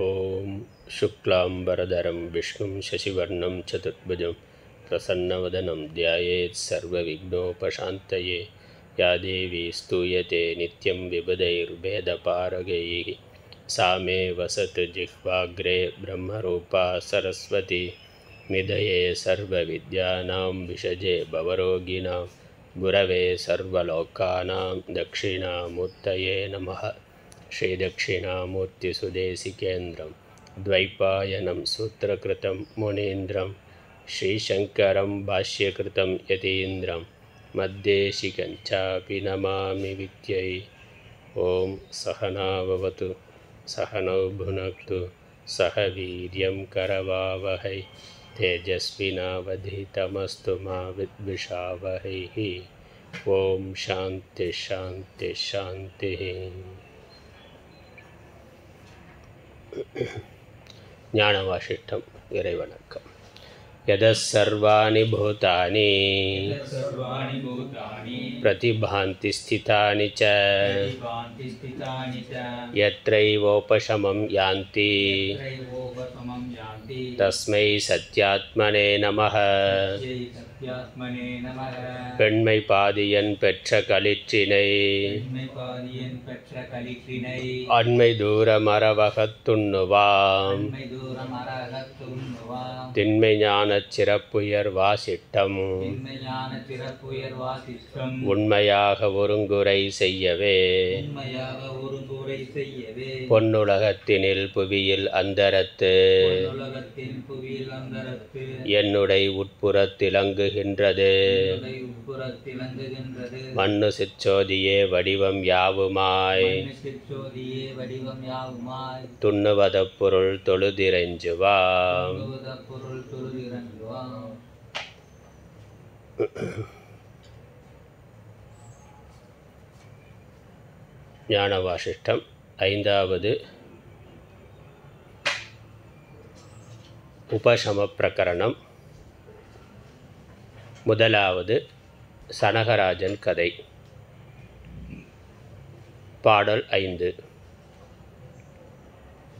ॐ शुक्लाम्बरधरं विष्णुं शशिवर्णं चतुर्भुजं प्रसन्नवदनं ध्यायेत् सर्वविघ्नोपशान्तये। या देवी स्तूयते नित्यं विबुधैर्भेदपारगैः। सा मे वसतु जिह्वाग्रे ब्रह्मरूपा सरस्वती। निधये सर्वविद्यानां विषजे भवरोगिणां। गुरवे सर्वलोकानां दक्षिणामूर्तये नमः श्रीदक्षिणामूर्तिसुदेशिकेन्द्रं द्वैपायनं सूत्रकृतं मुनीन्द्रं श्रीशङ्करं भाष्यकृतं यतीन्द्रं मद्देशिकञ्चापि नमामि विद्यै। ॐ सहनाववतु सहनौ भुनक्तु सह वीर्यं करवावहै तेजस्विनावधीतमस्तु मा विद्विषावहैः ॐ शान्ति शान्ति शान्तिः ஞானவாசிட்டம் இறைவணக்கம் यतः सर्वाणि भूतानि सर्वाणि भूतानि प्रतिभान्ति स्थितानि च प्रतिभान्ति स्थितानि च यत्रैवोपशमं यान्ति त्रैवोपशमं यान्ति तस्मै सत्यात्मने நமः जय सत्यात्मने नमः பெண்மை பாதியன் பெற்ற களிற்றினை. அண்மை தூர மரவகத் துண்ணுவாம். அண்மை தூரம் அரகத் துண்ணுவாம். திண்மை ஞானச் சிறப்புயர் வாசிட்டம் உண்மையாக ஒருங்குறை செய்யவே. பொன்னுலகத்தினில் புவியில் அந்தரத்து. உலகத்தின் புவியில் உட்புறத்திலங்குகின்றது மண்ணு சிற்றோதியே வடிவம் யாவுமாய்? துண்ணுவத பொருள் பொருள் தொழுதிறங்குவாம் ஞானவாசிஷ்டம் ஐந்தாவது உபசம பிரகரணம். முதலாவது சனகராஜன் கதை. பாடல் ஐந்து.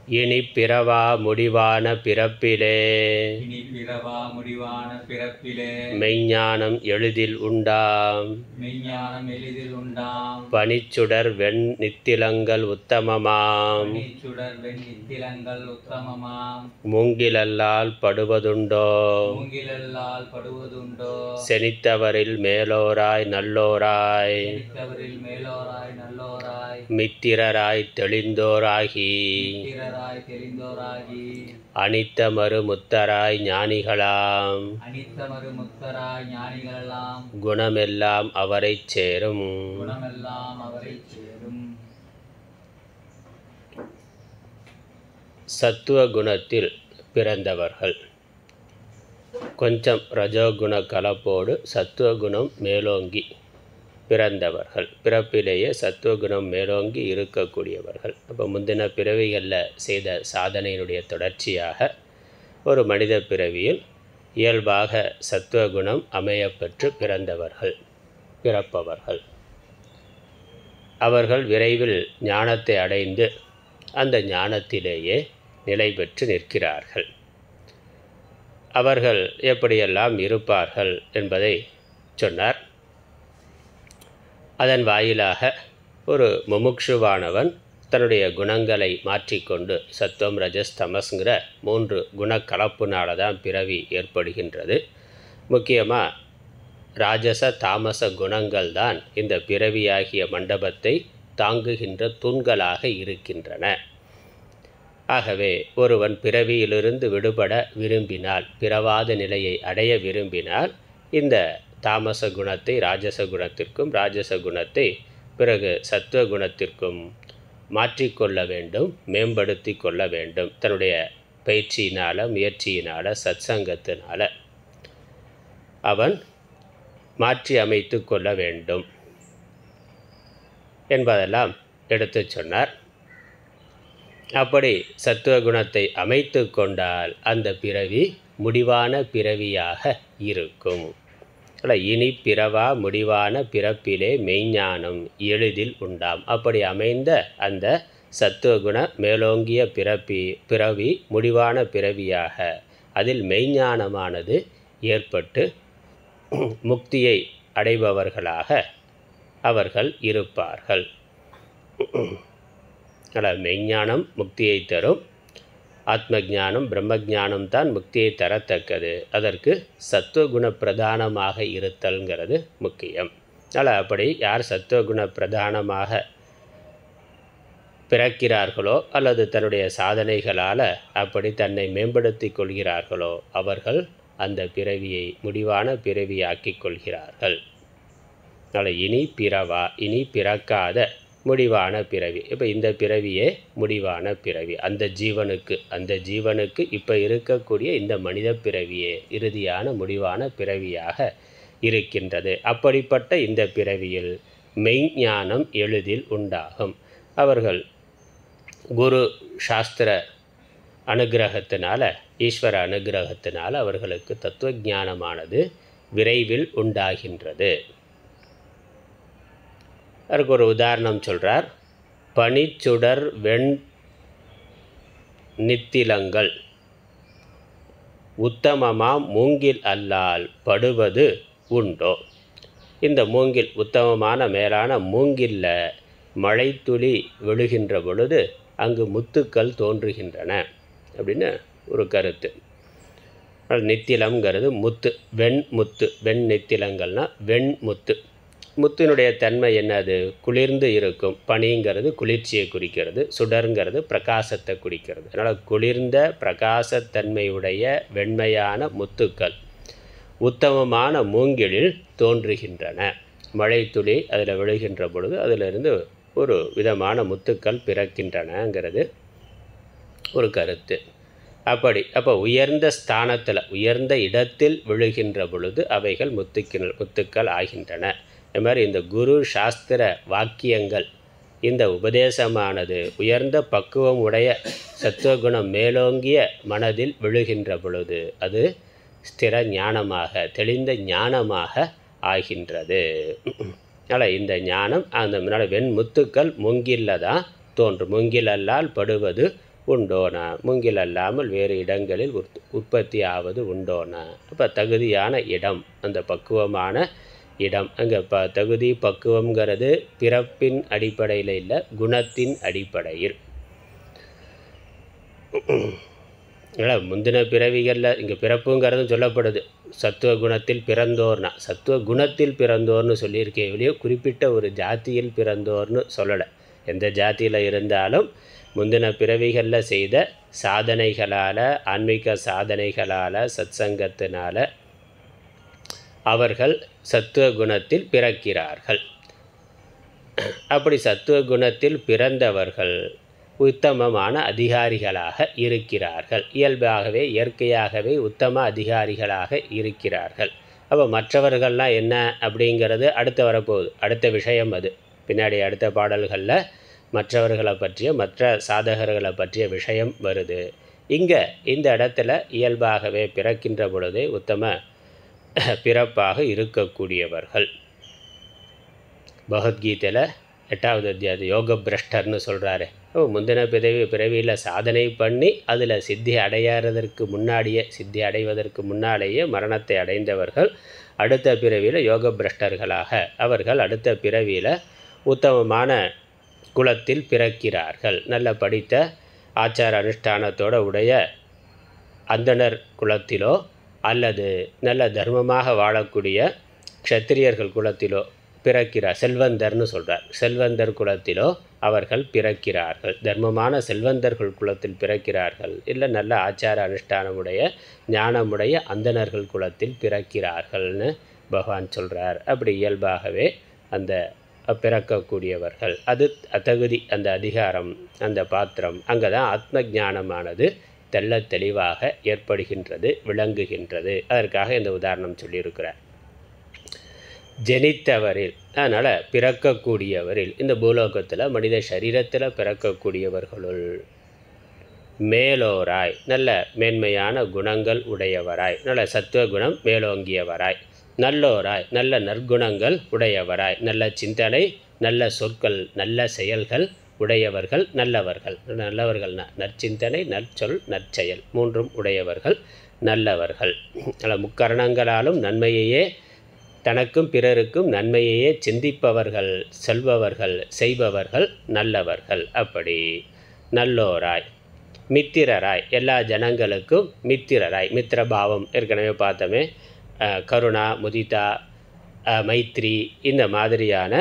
இனி பிறவா முடிவான பிறப்பிலே. இனி பிறவா முடிவான பிறப்பிலே. மெய்ஞானம் எளிதில் உண்டாம். மெய்ஞானம் எளிதில் உண்டாம். பனிச்சுடர் வெண் நித்திலங்கள் உத்தமமாம். சுடர் வெண் இத்திலங்கள் உத்தமமாம். மூங்கிலல்லால் படுவதுண்டோ. மூங்கிலல்லால் படுவதுண்டோ. செனித்தவரில் மேலோராய் நல்லோராய். செழித்தவரில் மேலோராய் நல்லோராய். மித்திரராய் தெளிந்தோராகி. திறராய் தெரிந்தோராகி. அனித்தமறு முத்தராய் ஞானிகளாம். அனித்தமரு முத்தராய் ஞானிகளெல்லாம் குணமெல்லாம் அவரைச் சேரும். குணமெல்லாம் அவரை சேரும். சத்துவ குணத்தில் பிறந்தவர்கள். கொஞ்சம் ரஜோகுண கலப்போடு சத்துவகுணம் மேலோங்கி பிறந்தவர்கள். பிறப்பிலேயே சத்துவகுணம் மேலோங்கி இருக்கக்கூடியவர்கள். அப்போ முந்தின பிறவிகளில் செய்த சாதனையினுடைய தொடர்ச்சியாக ஒரு மனித பிறவியில் இயல்பாக சத்துவகுணம் அமையப்பெற்று பிறந்தவர்கள் பிறப்பவர்கள். அவர்கள் விரைவில் ஞானத்தை அடைந்து அந்த ஞானத்திலேயே நிலை பெற்று நிற்கிறார்கள். அவர்கள் எப்படியெல்லாம் இருப்பார்கள் என்பதை சொன்னார். அதன் வாயிலாக ஒரு முமுக்ஷுவானவன் தன்னுடைய குணங்களை மாற்றிக்கொண்டு சத்துவம் ரஜஸ் தமஸ்ங்கிற மூன்று குணக்கலப்புனால தான் பிறவி ஏற்படுகின்றது. முக்கியமாக ராஜச தாமச குணங்கள் தான் இந்த பிறவியாகிய மண்டபத்தை தாங்குகின்ற தூண்களாக இருக்கின்றன. ஆகவே ஒருவன் பிறவியிலிருந்து விடுபட விரும்பினால் பிறவாத நிலையை அடைய விரும்பினால் இந்த தாமச குணத்தை ராஜச குணத்திற்கும் ராஜச குணத்தை பிறகு சத்துவ குணத்திற்கும் மாற்றிக்கொள்ள வேண்டும் மேம்படுத்தி கொள்ள வேண்டும். தன்னுடைய பயிற்சியினால் முயற்சியினால் சத்சங்கத்தினால் அவன் மாற்றி அமைத்து கொள்ள வேண்டும் என்பதெல்லாம் எடுத்து சொன்னார். அப்படி சத்துவ குணத்தை அமைத்து கொண்டால் அந்த பிறவி முடிவான பிறவியாக இருக்கும். இனி பிறவா முடிவான பிறப்பிலே மெய்ஞானம் எளிதில் உண்டாம். அப்படி அமைந்த அந்த சத்துவகுண மேலோங்கிய பிறப்பி பிறவி முடிவான பிறவியாக அதில் மெய்ஞானமானது ஏற்பட்டு முக்தியை அடைபவர்களாக அவர்கள் இருப்பார்கள். ஆனால் மெய்ஞானம் முக்தியை தரும் ஆத்ம ஞானம் பிரம்ம ஞானம் தான் முக்தியை தரத்தக்கது. அதற்கு சத்துவகுண பிரதானமாக இருத்தல்ங்கிறது முக்கியம். அதனால் அப்படி யார் சத்துவகுண பிரதானமாக பிறக்கிறார்களோ அல்லது தன்னுடைய சாதனைகளால் அப்படி தன்னை மேம்படுத்தி கொள்கிறார்களோ அவர்கள் அந்த பிறவியை முடிவான பிறவியாக்கிக் கொள்கிறார்கள். அதனால் இனி பிறவா? இனி பிறக்காத முடிவான பிறவி. இப்போ இந்த பிறவியே முடிவான பிறவி. அந்த ஜீவனுக்கு அந்த ஜீவனுக்கு இப்போ இருக்கக்கூடிய இந்த மனித பிறவியே இறுதியான முடிவான பிறவியாக இருக்கின்றது. அப்படிப்பட்ட இந்த பிறவியில் மெய்ஞானம் எளிதில் உண்டாகும். அவர்கள் குரு சாஸ்திர அனுகிரகத்தினால ஈஸ்வர அனுகிரகத்தினால் அவர்களுக்கு தத்துவ ஞானமானது விரைவில் உண்டாகின்றது. அதுக்கு ஒரு உதாரணம் சொல்கிறார் பனிச்சுடர் வெண் நித்திலங்கள். உத்தமமாக மூங்கில் அல்லால் படுவது உண்டோ? இந்த மூங்கில் உத்தமமான மேலான மூங்கில்ல மழைத்துளி விழுகின்ற பொழுது அங்கு முத்துக்கள் தோன்றுகின்றன அப்படின்னு ஒரு கருத்து. நித்திலம்ங்கிறது முத்து வெண் முத்து வெண் நித்திலங்கள்னால் வெண் முத்து. முத்தினுடைய தன்மை என்னது குளிர்ந்து இருக்கும். பனிங்கிறது குளிர்ச்சியை குறிக்கிறது. சுடருங்கிறது பிரகாசத்தை குறிக்கிறது. அதனால் குளிர்ந்த பிரகாசத்தன்மையுடைய வெண்மையான முத்துக்கள் உத்தமமான மூங்கிலில் தோன்றுகின்றன. மழைத்துளி அதில் விழுகின்ற பொழுது அதிலிருந்து ஒரு விதமான முத்துக்கள் பிறக்கின்றனங்கிறது ஒரு கருத்து. அப்படி. அப்போ உயர்ந்த ஸ்தானத்தில் உயர்ந்த இடத்தில் விழுகின்ற பொழுது அவைகள் முத்துக்கின் முத்துக்கள் ஆகின்றன. இது மாதிரி இந்த குரு சாஸ்திர வாக்கியங்கள் இந்த உபதேசமானது உயர்ந்த பக்குவம் உடைய சத்துவகுணம் மேலோங்கிய மனதில் விழுகின்ற பொழுது அது ஸ்திர ஞானமாக தெளிந்த ஞானமாக ஆகின்றது. அதனால் இந்த ஞானம் அந்த முன்னால் வெண்முத்துக்கள் மூங்கில்ல தான் தோன்றும். மூங்கிலல்லால் படுவது உண்டோனா? மூங்கில் அல்லாமல் வேறு இடங்களில் உற்பத்தி ஆவது உண்டோனா? அப்போ தகுதியான இடம் அந்த பக்குவமான இடம். அங்கே ப தகுதி பக்குவங்கிறது பிறப்பின் அடிப்படையில் இல்லை குணத்தின் அடிப்படையில். இல்லை முந்தின பிறவிகளில் இங்கே பிறப்புங்கிறதும் சொல்லப்படுது. சத்துவ குணத்தில் பிறந்தோர்னா சத்துவ குணத்தில் பிறந்தோர்னு சொல்லியிருக்கேன் வெளியே குறிப்பிட்ட ஒரு ஜாத்தியில் பிறந்தோர்னு சொல்லலை. எந்த ஜாத்தியில் இருந்தாலும் முந்தின பிறவிகளில் செய்த சாதனைகளால் ஆன்மீக சாதனைகளால் சத்சங்கத்தினால் அவர்கள் சத்துவ குணத்தில் பிறக்கிறார்கள். அப்படி சத்துவ குணத்தில் பிறந்தவர்கள் உத்தமமான அதிகாரிகளாக இருக்கிறார்கள். இயல்பாகவே இயற்கையாகவே உத்தம அதிகாரிகளாக இருக்கிறார்கள். அப்போ மற்றவர்கள்லாம் என்ன அப்படிங்கிறது அடுத்து வரப்போகுது. அடுத்த விஷயம் அது. பின்னாடி அடுத்த பாடல்களில் மற்றவர்களை பற்றிய மற்ற சாதகர்களை பற்றிய விஷயம் வருது. இங்கே இந்த இடத்துல இயல்பாகவே பிறக்கின்ற பொழுதே உத்தம பிறப்பாக இருக்கக்கூடியவர்கள். பகவத்கீதையில் எட்டாவது அத்தியாயம் யோக பிரஷ்டர்னு சொல்கிறாரு முந்தின பிறவி பிறவியில் சாதனை பண்ணி அதில் சித்தி அடையாததற்கு முன்னாடியே சித்தி அடைவதற்கு முன்னாலேயே மரணத்தை அடைந்தவர்கள் அடுத்த பிறவியில் யோக பிரஷ்டர்களாக அவர்கள் அடுத்த பிறவியில் உத்தமமான குலத்தில் பிறக்கிறார்கள். நல்ல படித்த ஆச்சார அனுஷ்டானத்தோடு உடைய அந்தணர் குலத்திலோ அல்லது நல்ல தர்மமாக வாழக்கூடிய க்ஷத்திரியர்கள் குலத்திலோ பிறக்கிறார். செல்வந்தர்னு சொல்கிறார் செல்வந்தர் குலத்திலோ அவர்கள் பிறக்கிறார்கள். தர்மமான செல்வந்தர்கள் குலத்தில் பிறக்கிறார்கள். இல்லை நல்ல ஆச்சார அனுஷ்டானமுடைய ஞானமுடைய அந்தணர்கள் குலத்தில் பிறக்கிறார்கள்னு பகவான் சொல்கிறார் அப்படி இயல்பாகவே அந்த பிறக்கக்கூடியவர்கள். அது தகுதி அந்த அதிகாரம் அந்த பாத்திரம் அங்கே தான் ஆத்ம ஞானமானது தெள்ள தெளிவாக ஏற்படுகின்றது விளங்குகின்றது. அதற்காக இந்த உதாரணம் சொல்லியிருக்கிறார். ஜெனித்தவரில் அதனால் பிறக்கக்கூடியவரில் இந்த பூலோகத்தில் மனித சரீரத்தில் பிறக்கக்கூடியவர்களுள் மேலோராய் நல்ல மேன்மையான குணங்கள் உடையவராய் நல்ல சத்துவ குணம் மேலோங்கியவராய் நல்லோராய் நல்ல நற்குணங்கள் உடையவராய் நல்ல சிந்தனை நல்ல சொற்கள் நல்ல செயல்கள் உடையவர்கள் நல்லவர்கள். நல்லவர்கள்னா நற்சிந்தனை நற்சொல் நற்செயல். மூன்றும் உடையவர்கள் நல்லவர்கள். அதில் முக்கரணங்களாலும் நன்மையையே தனக்கும் பிறருக்கும் நன்மையையே சிந்திப்பவர்கள் செல்பவர்கள் செய்பவர்கள் நல்லவர்கள். அப்படி நல்லோராய் மித்திரராய். எல்லா ஜனங்களுக்கும் மித்திரராய். மித்திரபாவம் ஏற்கனவே பார்த்தோமே. கருணா முதிதா மைத்ரி இந்த மாதிரியான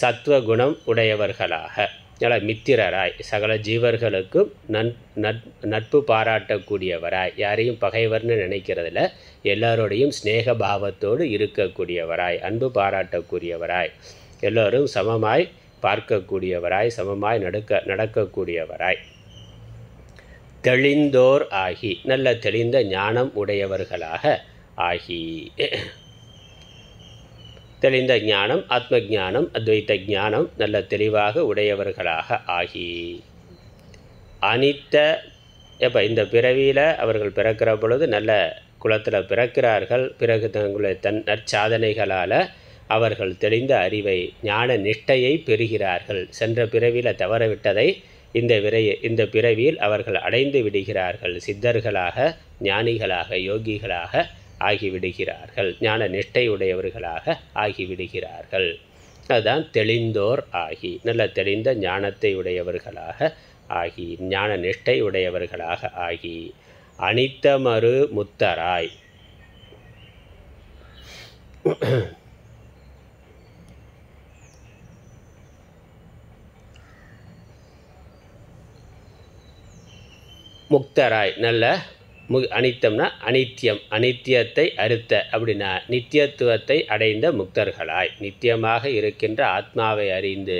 சத்துவகுணம் உடையவர்களாக. அதனால் மித்திரராய் சகல ஜீவர்களுக்கும் நன் நட் நட்பு பாராட்டக்கூடியவராய். யாரையும் பகைவர்னு நினைக்கிறதில்ல. எல்லாரோடையும் ஸ்நேக பாவத்தோடு இருக்கக்கூடியவராய். அன்பு பாராட்டக்கூடியவராய். எல்லோரும் சமமாய் பார்க்கக்கூடியவராய். சமமாய் நடக்க நடக்கக்கூடியவராய். தெளிந்தோர் ஆகி நல்ல தெளிந்த ஞானம் உடையவர்களாக ஆகி. தெளிந்த ஞானம் ஆத்ம ஞானம் அத்வைத்த ஞானம் நல்ல தெளிவாக உடையவர்களாக ஆகி. அனித்த எப்போ இந்த பிறவியில் அவர்கள் பிறக்கிற பொழுது நல்ல குலத்தில் பிறக்கிறார்கள். பிறகு தங்களுடைய தன் நற்சாதனைகளால் அவர்கள் தெளிந்த அறிவை ஞான நிஷ்டையை பெறுகிறார்கள். சென்ற பிறவியில் தவறவிட்டதை இந்த விரை இந்த பிறவியில் அவர்கள் அடைந்து விடுகிறார்கள். சித்தர்களாக ஞானிகளாக யோகிகளாக ஆகிவிடுகிறார்கள். ஞான நிஷ்டை உடையவர்களாக ஆகிவிடுகிறார்கள். அதுதான் தெளிந்தோர் ஆகி நல்ல தெளிந்த ஞானத்தை உடையவர்களாக ஆகி ஞான நிஷ்டை உடையவர்களாக ஆகி அனித்தமறு முத்தராய். முக்தராய் நல்ல மு அனித்தம்னா அனித்தியம் அனித்தியத்தை அறுத்த அப்படின்னா நித்தியத்துவத்தை அடைந்த முக்தர்களாய். நித்தியமாக இருக்கின்ற ஆத்மாவை அறிந்து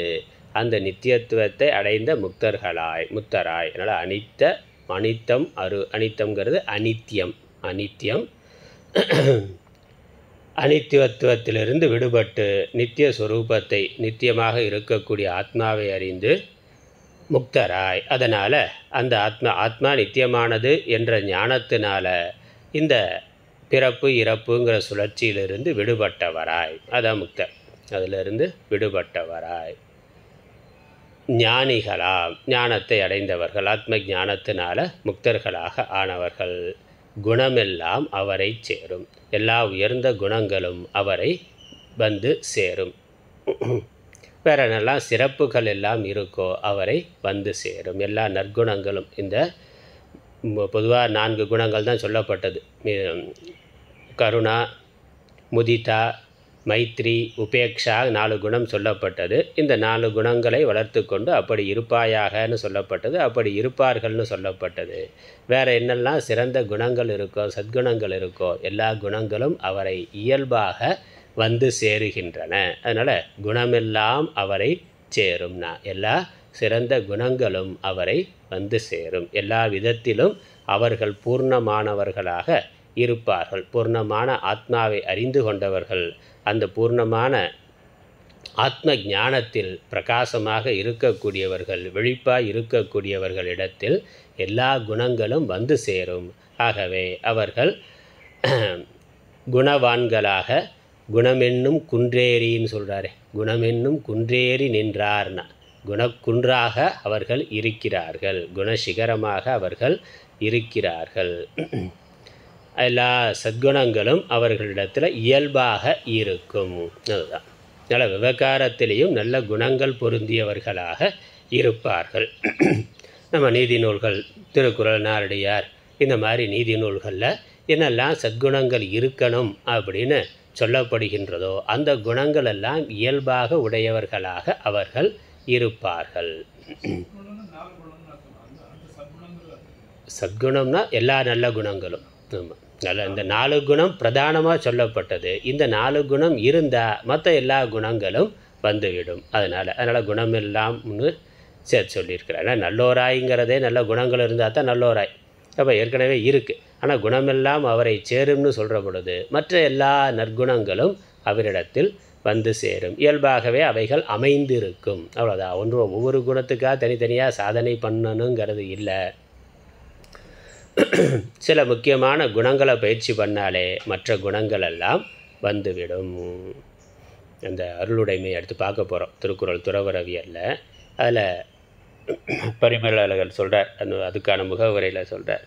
அந்த நித்தியத்துவத்தை அடைந்த முக்தர்களாய் முக்தராய். அதனால் அனித்த அனித்தம் அரு அனித்தம்ங்கிறது அனித்தியம் அனித்தியம் அனித்தியத்துவத்திலிருந்து விடுபட்டு நித்திய சுரூபத்தை நித்தியமாக இருக்கக்கூடிய ஆத்மாவை அறிந்து முக்தராய். அதனால் அந்த ஆத்மா ஆத்மா நித்தியமானது என்ற ஞானத்தினால இந்த பிறப்பு இறப்புங்கிற சுழற்சியிலிருந்து விடுபட்டவராய். அதான் முக்தர். அதிலிருந்து விடுபட்டவராய். ஞானிகளாம் ஞானத்தை அடைந்தவர்கள் ஆத்ம ஞானத்தினால முக்தர்களாக ஆனவர்கள். குணமெல்லாம் அவரை சேரும். எல்லா உயர்ந்த குணங்களும் அவரை வந்து சேரும். வேற நல்லா சிறப்புகள் எல்லாம் இருக்கோ அவரை வந்து சேரும். எல்லா நற்குணங்களும் இந்த பொதுவாக நான்கு குணங்கள் தான் சொல்லப்பட்டது. கருணா முதிதா மைத்ரி உபேக்ஷா நாலு குணம் சொல்லப்பட்டது. இந்த நாலு குணங்களை வளர்த்து கொண்டு அப்படி இருப்பாயாகன்னு சொல்லப்பட்டது அப்படி இருப்பார்கள்னு சொல்லப்பட்டது. வேறு என்னெல்லாம் சிறந்த குணங்கள் இருக்கோ சத்குணங்கள் இருக்கோ எல்லா குணங்களும் அவரை இயல்பாக வந்து சேருகின்றன. அதனால் குணமெல்லாம் அவரை சேரும்னா எல்லா சிறந்த குணங்களும் அவரை வந்து சேரும். எல்லா விதத்திலும் அவர்கள் பூர்ணமானவர்களாக இருப்பார்கள். பூர்ணமான ஆத்மாவை அறிந்து கொண்டவர்கள் அந்த பூர்ணமான ஆத்ம ஞானத்தில் பிரகாசமாக இருக்கக்கூடியவர்கள் விழிப்பாய் இருக்கக்கூடியவர்களிடத்தில் எல்லா குணங்களும் வந்து சேரும். ஆகவே அவர்கள் குணவான்களாக குணமென்னும் குன்றேரின்னு சொல்கிறாரு குணமென்னும் குன்றேறி நின்றார்னா குணக்குன்றாக அவர்கள் இருக்கிறார்கள். குணசிகரமாக அவர்கள் இருக்கிறார்கள். எல்லா சத்குணங்களும் அவர்களிடத்தில் இயல்பாக இருக்கும். அதுதான். நல்ல விவகாரத்திலேயும் நல்ல குணங்கள் பொருந்தியவர்களாக இருப்பார்கள். நம்ம நீதி நூல்கள் திருக்குறள் நாரடியார் இந்த மாதிரி நீதி நூல்களில் என்னெல்லாம் சத்குணங்கள் இருக்கணும் அப்படின்னு சொல்லப்படுகின்றதோ அந்த குணங்கள் எல்லாம் இயல்பாக உடையவர்களாக அவர்கள் இருப்பார்கள். சத்குணம்னா எல்லா நல்ல குணங்களும். ஆமாம் நல்ல இந்த நாலு குணம் பிரதானமாக சொல்லப்பட்டது. இந்த நாலு குணம் இருந்தால் மற்ற எல்லா குணங்களும் வந்துவிடும். அதனால் அதனால் குணம் எல்லாம்னு சரி சொல்லியிருக்கிறேன் ஏன்னா நல்லோராய்ங்கிறதே நல்ல குணங்கள் இருந்தால் தான் நல்லோராய். அப்போ ஏற்கனவே இருக்குது ஆனால் குணமெல்லாம் அவரை சேரும்னு சொல்கிற பொழுது மற்ற எல்லா நற்குணங்களும் அவரிடத்தில் வந்து சேரும். இயல்பாகவே அவைகள் அமைந்திருக்கும். அவ்வளோதான் ஒன்று ஒவ்வொரு குணத்துக்காக தனித்தனியாக சாதனை பண்ணணுங்கிறது இல்லை. சில முக்கியமான குணங்களை பயிற்சி பண்ணாலே மற்ற குணங்கள் எல்லாம் வந்துவிடும். அந்த அருளுடைமை எடுத்து பார்க்க போகிறோம் திருக்குறள் துறவரவியலில் அதில் பரிமளகர் சொல்கிறார் அந்த அதுக்கான முகவுரையில் சொல்கிறார்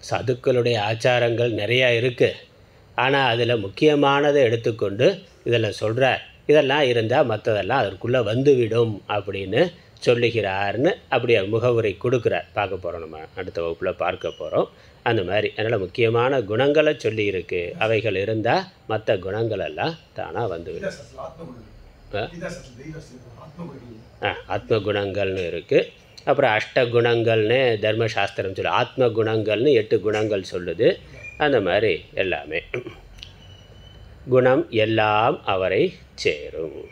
சதுக்களுடைய ஆச்சாரங்கள் நிறையா இருக்குது ஆனால் அதில் முக்கியமானதை எடுத்துக்கொண்டு இதில் சொல்கிறார் இதெல்லாம் இருந்தால் மற்றதெல்லாம் அதற்குள்ளே வந்துவிடும் அப்படின்னு சொல்லுகிறார்னு அப்படி முகவுரை கொடுக்குறார். பார்க்க போகிறோம் நம்ம அடுத்த வகுப்பில் பார்க்க போகிறோம் அந்த மாதிரி அதனால் முக்கியமான குணங்களை சொல்லியிருக்கு. அவைகள் இருந்தால் மற்ற குணங்கள் எல்லாம் தானாக வந்துவிடும் ஆ? ஆ, ஆத்ம குணங்கள்னு இருக்குது அப்புறம் அஷ்ட குணங்கள்னு தர்மசாஸ்திரம் சொல்லு ஆத்ம குணங்கள்னு எட்டு குணங்கள் சொல்லுது. அந்த மாதிரி எல்லாமே. குணம் எல்லாம் அவரை சேரும்.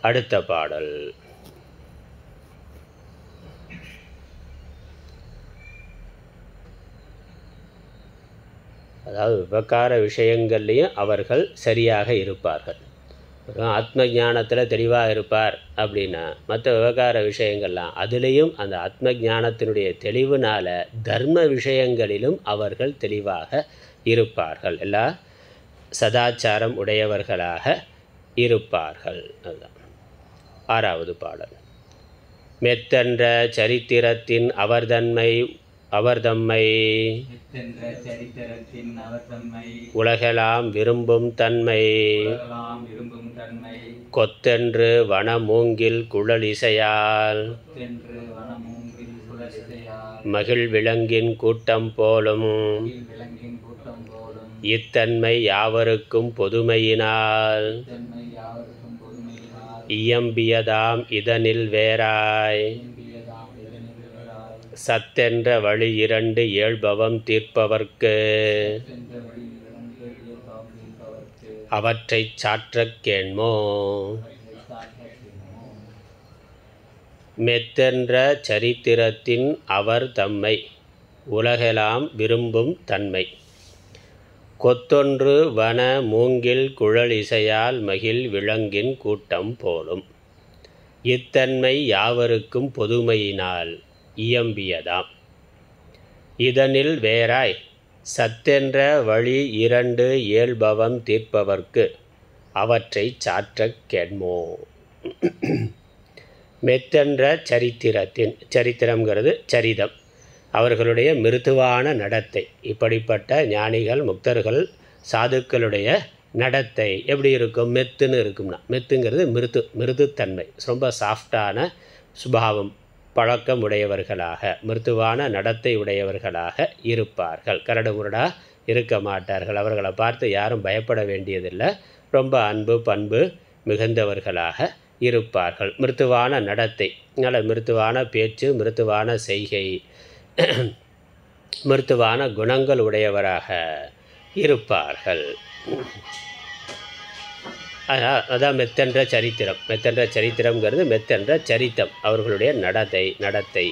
அடுத்த பாடல். அதாவது விவகார விஷயங்கள்லேயும் அவர்கள் சரியாக இருப்பார்கள். ஆத்ம ஞானத்தில் தெளிவாக இருப்பார் அப்படின்னா மற்ற விவகார விஷயங்கள்லாம் அதுலேயும் அந்த ஆத்ம ஞானத்தினுடைய தெளிவுனால் தர்ம விஷயங்களிலும் அவர்கள் தெளிவாக இருப்பார்கள். எல்லா சதாச்சாரம் உடையவர்களாக இருப்பார்கள். அதுதான். ஆறாவது பாடல். மெத்தென்ற சரித்திரத்தின் அவர்தன்மை அவர் தம்மை உலகெல்லாம் விரும்பும் தன்மை உலகலாம் விரும்பும் தன்மை கொத்தென்று வனமூங்கில் குழலிசையால் மகிழ் விலங்கின் கூட்டம் போலும் இத்தன்மை யாவருக்கும் பொதுமையினால் இயம்பியதாம் இதனில் வேறாய் சத்தென்ற வழி இரண்டு ஏழ்பவம் தீர்ப்பவர்க்கு. அவற்றை அவற்றைச் சாற்றக் கேண்மோ. மெத்தென்ற சரித்திரத்தின் அவர் தம்மை உலகெலாம் விரும்பும் தன்மை. கொத்தொன்று வன மூங்கில் குழல் இசையால் மகிழ் விலங்கின் கூட்டம் போலும். இத்தன்மை யாவருக்கும் பொதுமையினால் இயம்பியதாம். இதனில் வேறாய் சத்தென்ற வழி இரண்டு இயல்பவம் தீர்ப்பவர்க்கு அவற்றை சாற்றக் கேண்மோ மெத்தென்ற சரித்திரத்தின் சரித்திரங்கிறது சரிதம். அவர்களுடைய மிருதுவான நடத்தை இப்படிப்பட்ட ஞானிகள் முக்தர்கள் சாதுக்களுடைய நடத்தை எப்படி இருக்கும்? மெத்துன்னு இருக்கும்னா மெத்துங்கிறது மிருது மிருதுத்தன்மை ரொம்ப சாஃப்டான சுபாவம். பழக்கம் உடையவர்களாக மிருத்துவான நடத்தை உடையவர்களாக இருப்பார்கள். கரடு முரடா இருக்க மாட்டார்கள். அவர்களை பார்த்து யாரும் பயப்பட வேண்டியதில்லை. ரொம்ப அன்பு பண்பு மிகுந்தவர்களாக இருப்பார்கள். மிருத்துவான நடத்தை நல்ல மிருத்துவான பேச்சு மிருத்துவான செய்கை மிருத்துவான குணங்கள் உடையவராக இருப்பார்கள். அதான் அதான் மெத்தென்ற சரித்திரம். மெத்தென்ற சரித்திரம்ங்கிறது மெத்தென்ற சரித்தம். அவர்களுடைய நடத்தை நடத்தை.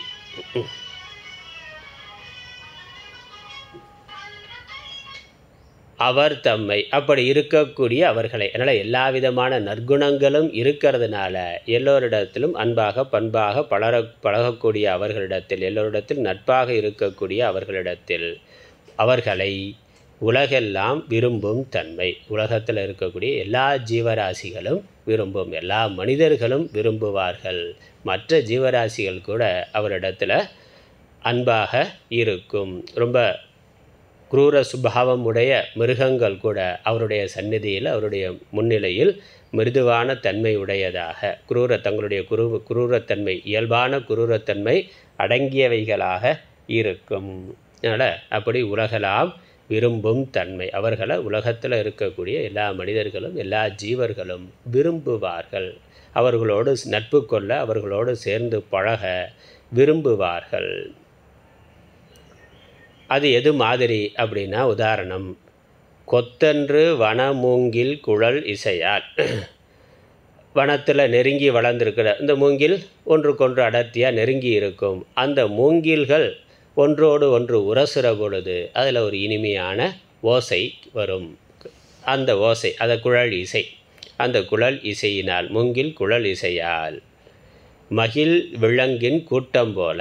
அவர் தம்மை அப்படி இருக்கக்கூடிய அவர்களை அதனால் எல்லா விதமான நற்குணங்களும் இருக்கிறதுனால எல்லோரிடத்திலும் அன்பாக பண்பாக பழர பழகக்கூடிய அவர்களிடத்தில் எல்லோரிடத்தில் நட்பாக இருக்கக்கூடிய அவர்களிடத்தில் அவர்களை உலகெல்லாம் விரும்பும் தன்மை. உலகத்தில் இருக்கக்கூடிய எல்லா ஜீவராசிகளும் விரும்பும் எல்லா மனிதர்களும் விரும்புவார்கள். மற்ற ஜீவராசிகள் கூட அவரிடத்தில் அன்பாக இருக்கும். ரொம்ப குரூர சுபாவம் உடைய மிருகங்கள் கூட அவருடைய சந்நிதியில் அவருடைய முன்னிலையில் மிருதுவான தன்மை உடையதாக. குரூர தங்களுடைய குரு குரூரத்தன்மை இயல்பான குரூரத்தன்மை அடங்கியவைகளாக இருக்கும். அதனால் அப்படி உலகலாம் விரும்பும் தன்மை. அவர்களை உலகத்தில் இருக்கக்கூடிய எல்லா மனிதர்களும் எல்லா ஜீவர்களும் விரும்புவார்கள். அவர்களோடு நட்பு கொள்ள அவர்களோடு சேர்ந்து பழக விரும்புவார்கள். அது எது மாதிரி அப்படின்னா உதாரணம் கொத்தன்று வனமூங்கில் குழல் இசையால். வனத்தில் நெருங்கி வளர்ந்துருக்கிற இந்த மூங்கில் ஒன்றுக்கொன்று அடர்த்தியாக நெருங்கி இருக்கும். அந்த மூங்கில்கள் ஒன்றோடு ஒன்று உரசுற பொழுது அதில் ஒரு இனிமையான ஓசை வரும். அந்த ஓசை அந்த குழல் இசை அந்த குழல் இசையினால் முங்கில் குழல் இசையால் மகிழ் விலங்கின் கூட்டம் போல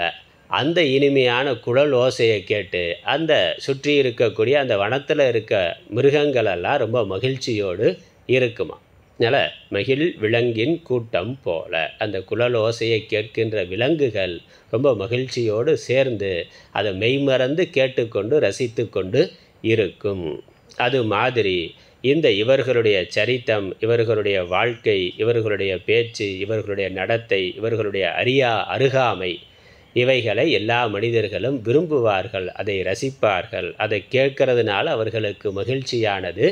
அந்த இனிமையான குழல் ஓசையை கேட்டு அந்த சுற்றி இருக்கக்கூடிய அந்த வனத்தில் இருக்க மிருகங்களெல்லாம் ரொம்ப மகிழ்ச்சியோடு இருக்குமா நில மகிழ் விலங்கின் கூட்டம் போல. அந்த குழலோசையை கேட்கின்ற விலங்குகள் ரொம்ப மகிழ்ச்சியோடு சேர்ந்து அதை மெய்மறந்து கேட்டுக்கொண்டு ரசித்து கொண்டு இருக்கும். அது மாதிரி இந்த இவர்களுடைய சரித்தம் இவர்களுடைய வாழ்க்கை இவர்களுடைய பேச்சு இவர்களுடைய நடத்தை இவர்களுடைய அறியா அருகாமை இவைகளை எல்லா மனிதர்களும் விரும்புவார்கள் அதை ரசிப்பார்கள். அதை கேட்கறதுனால அவர்களுக்கு மகிழ்ச்சியானது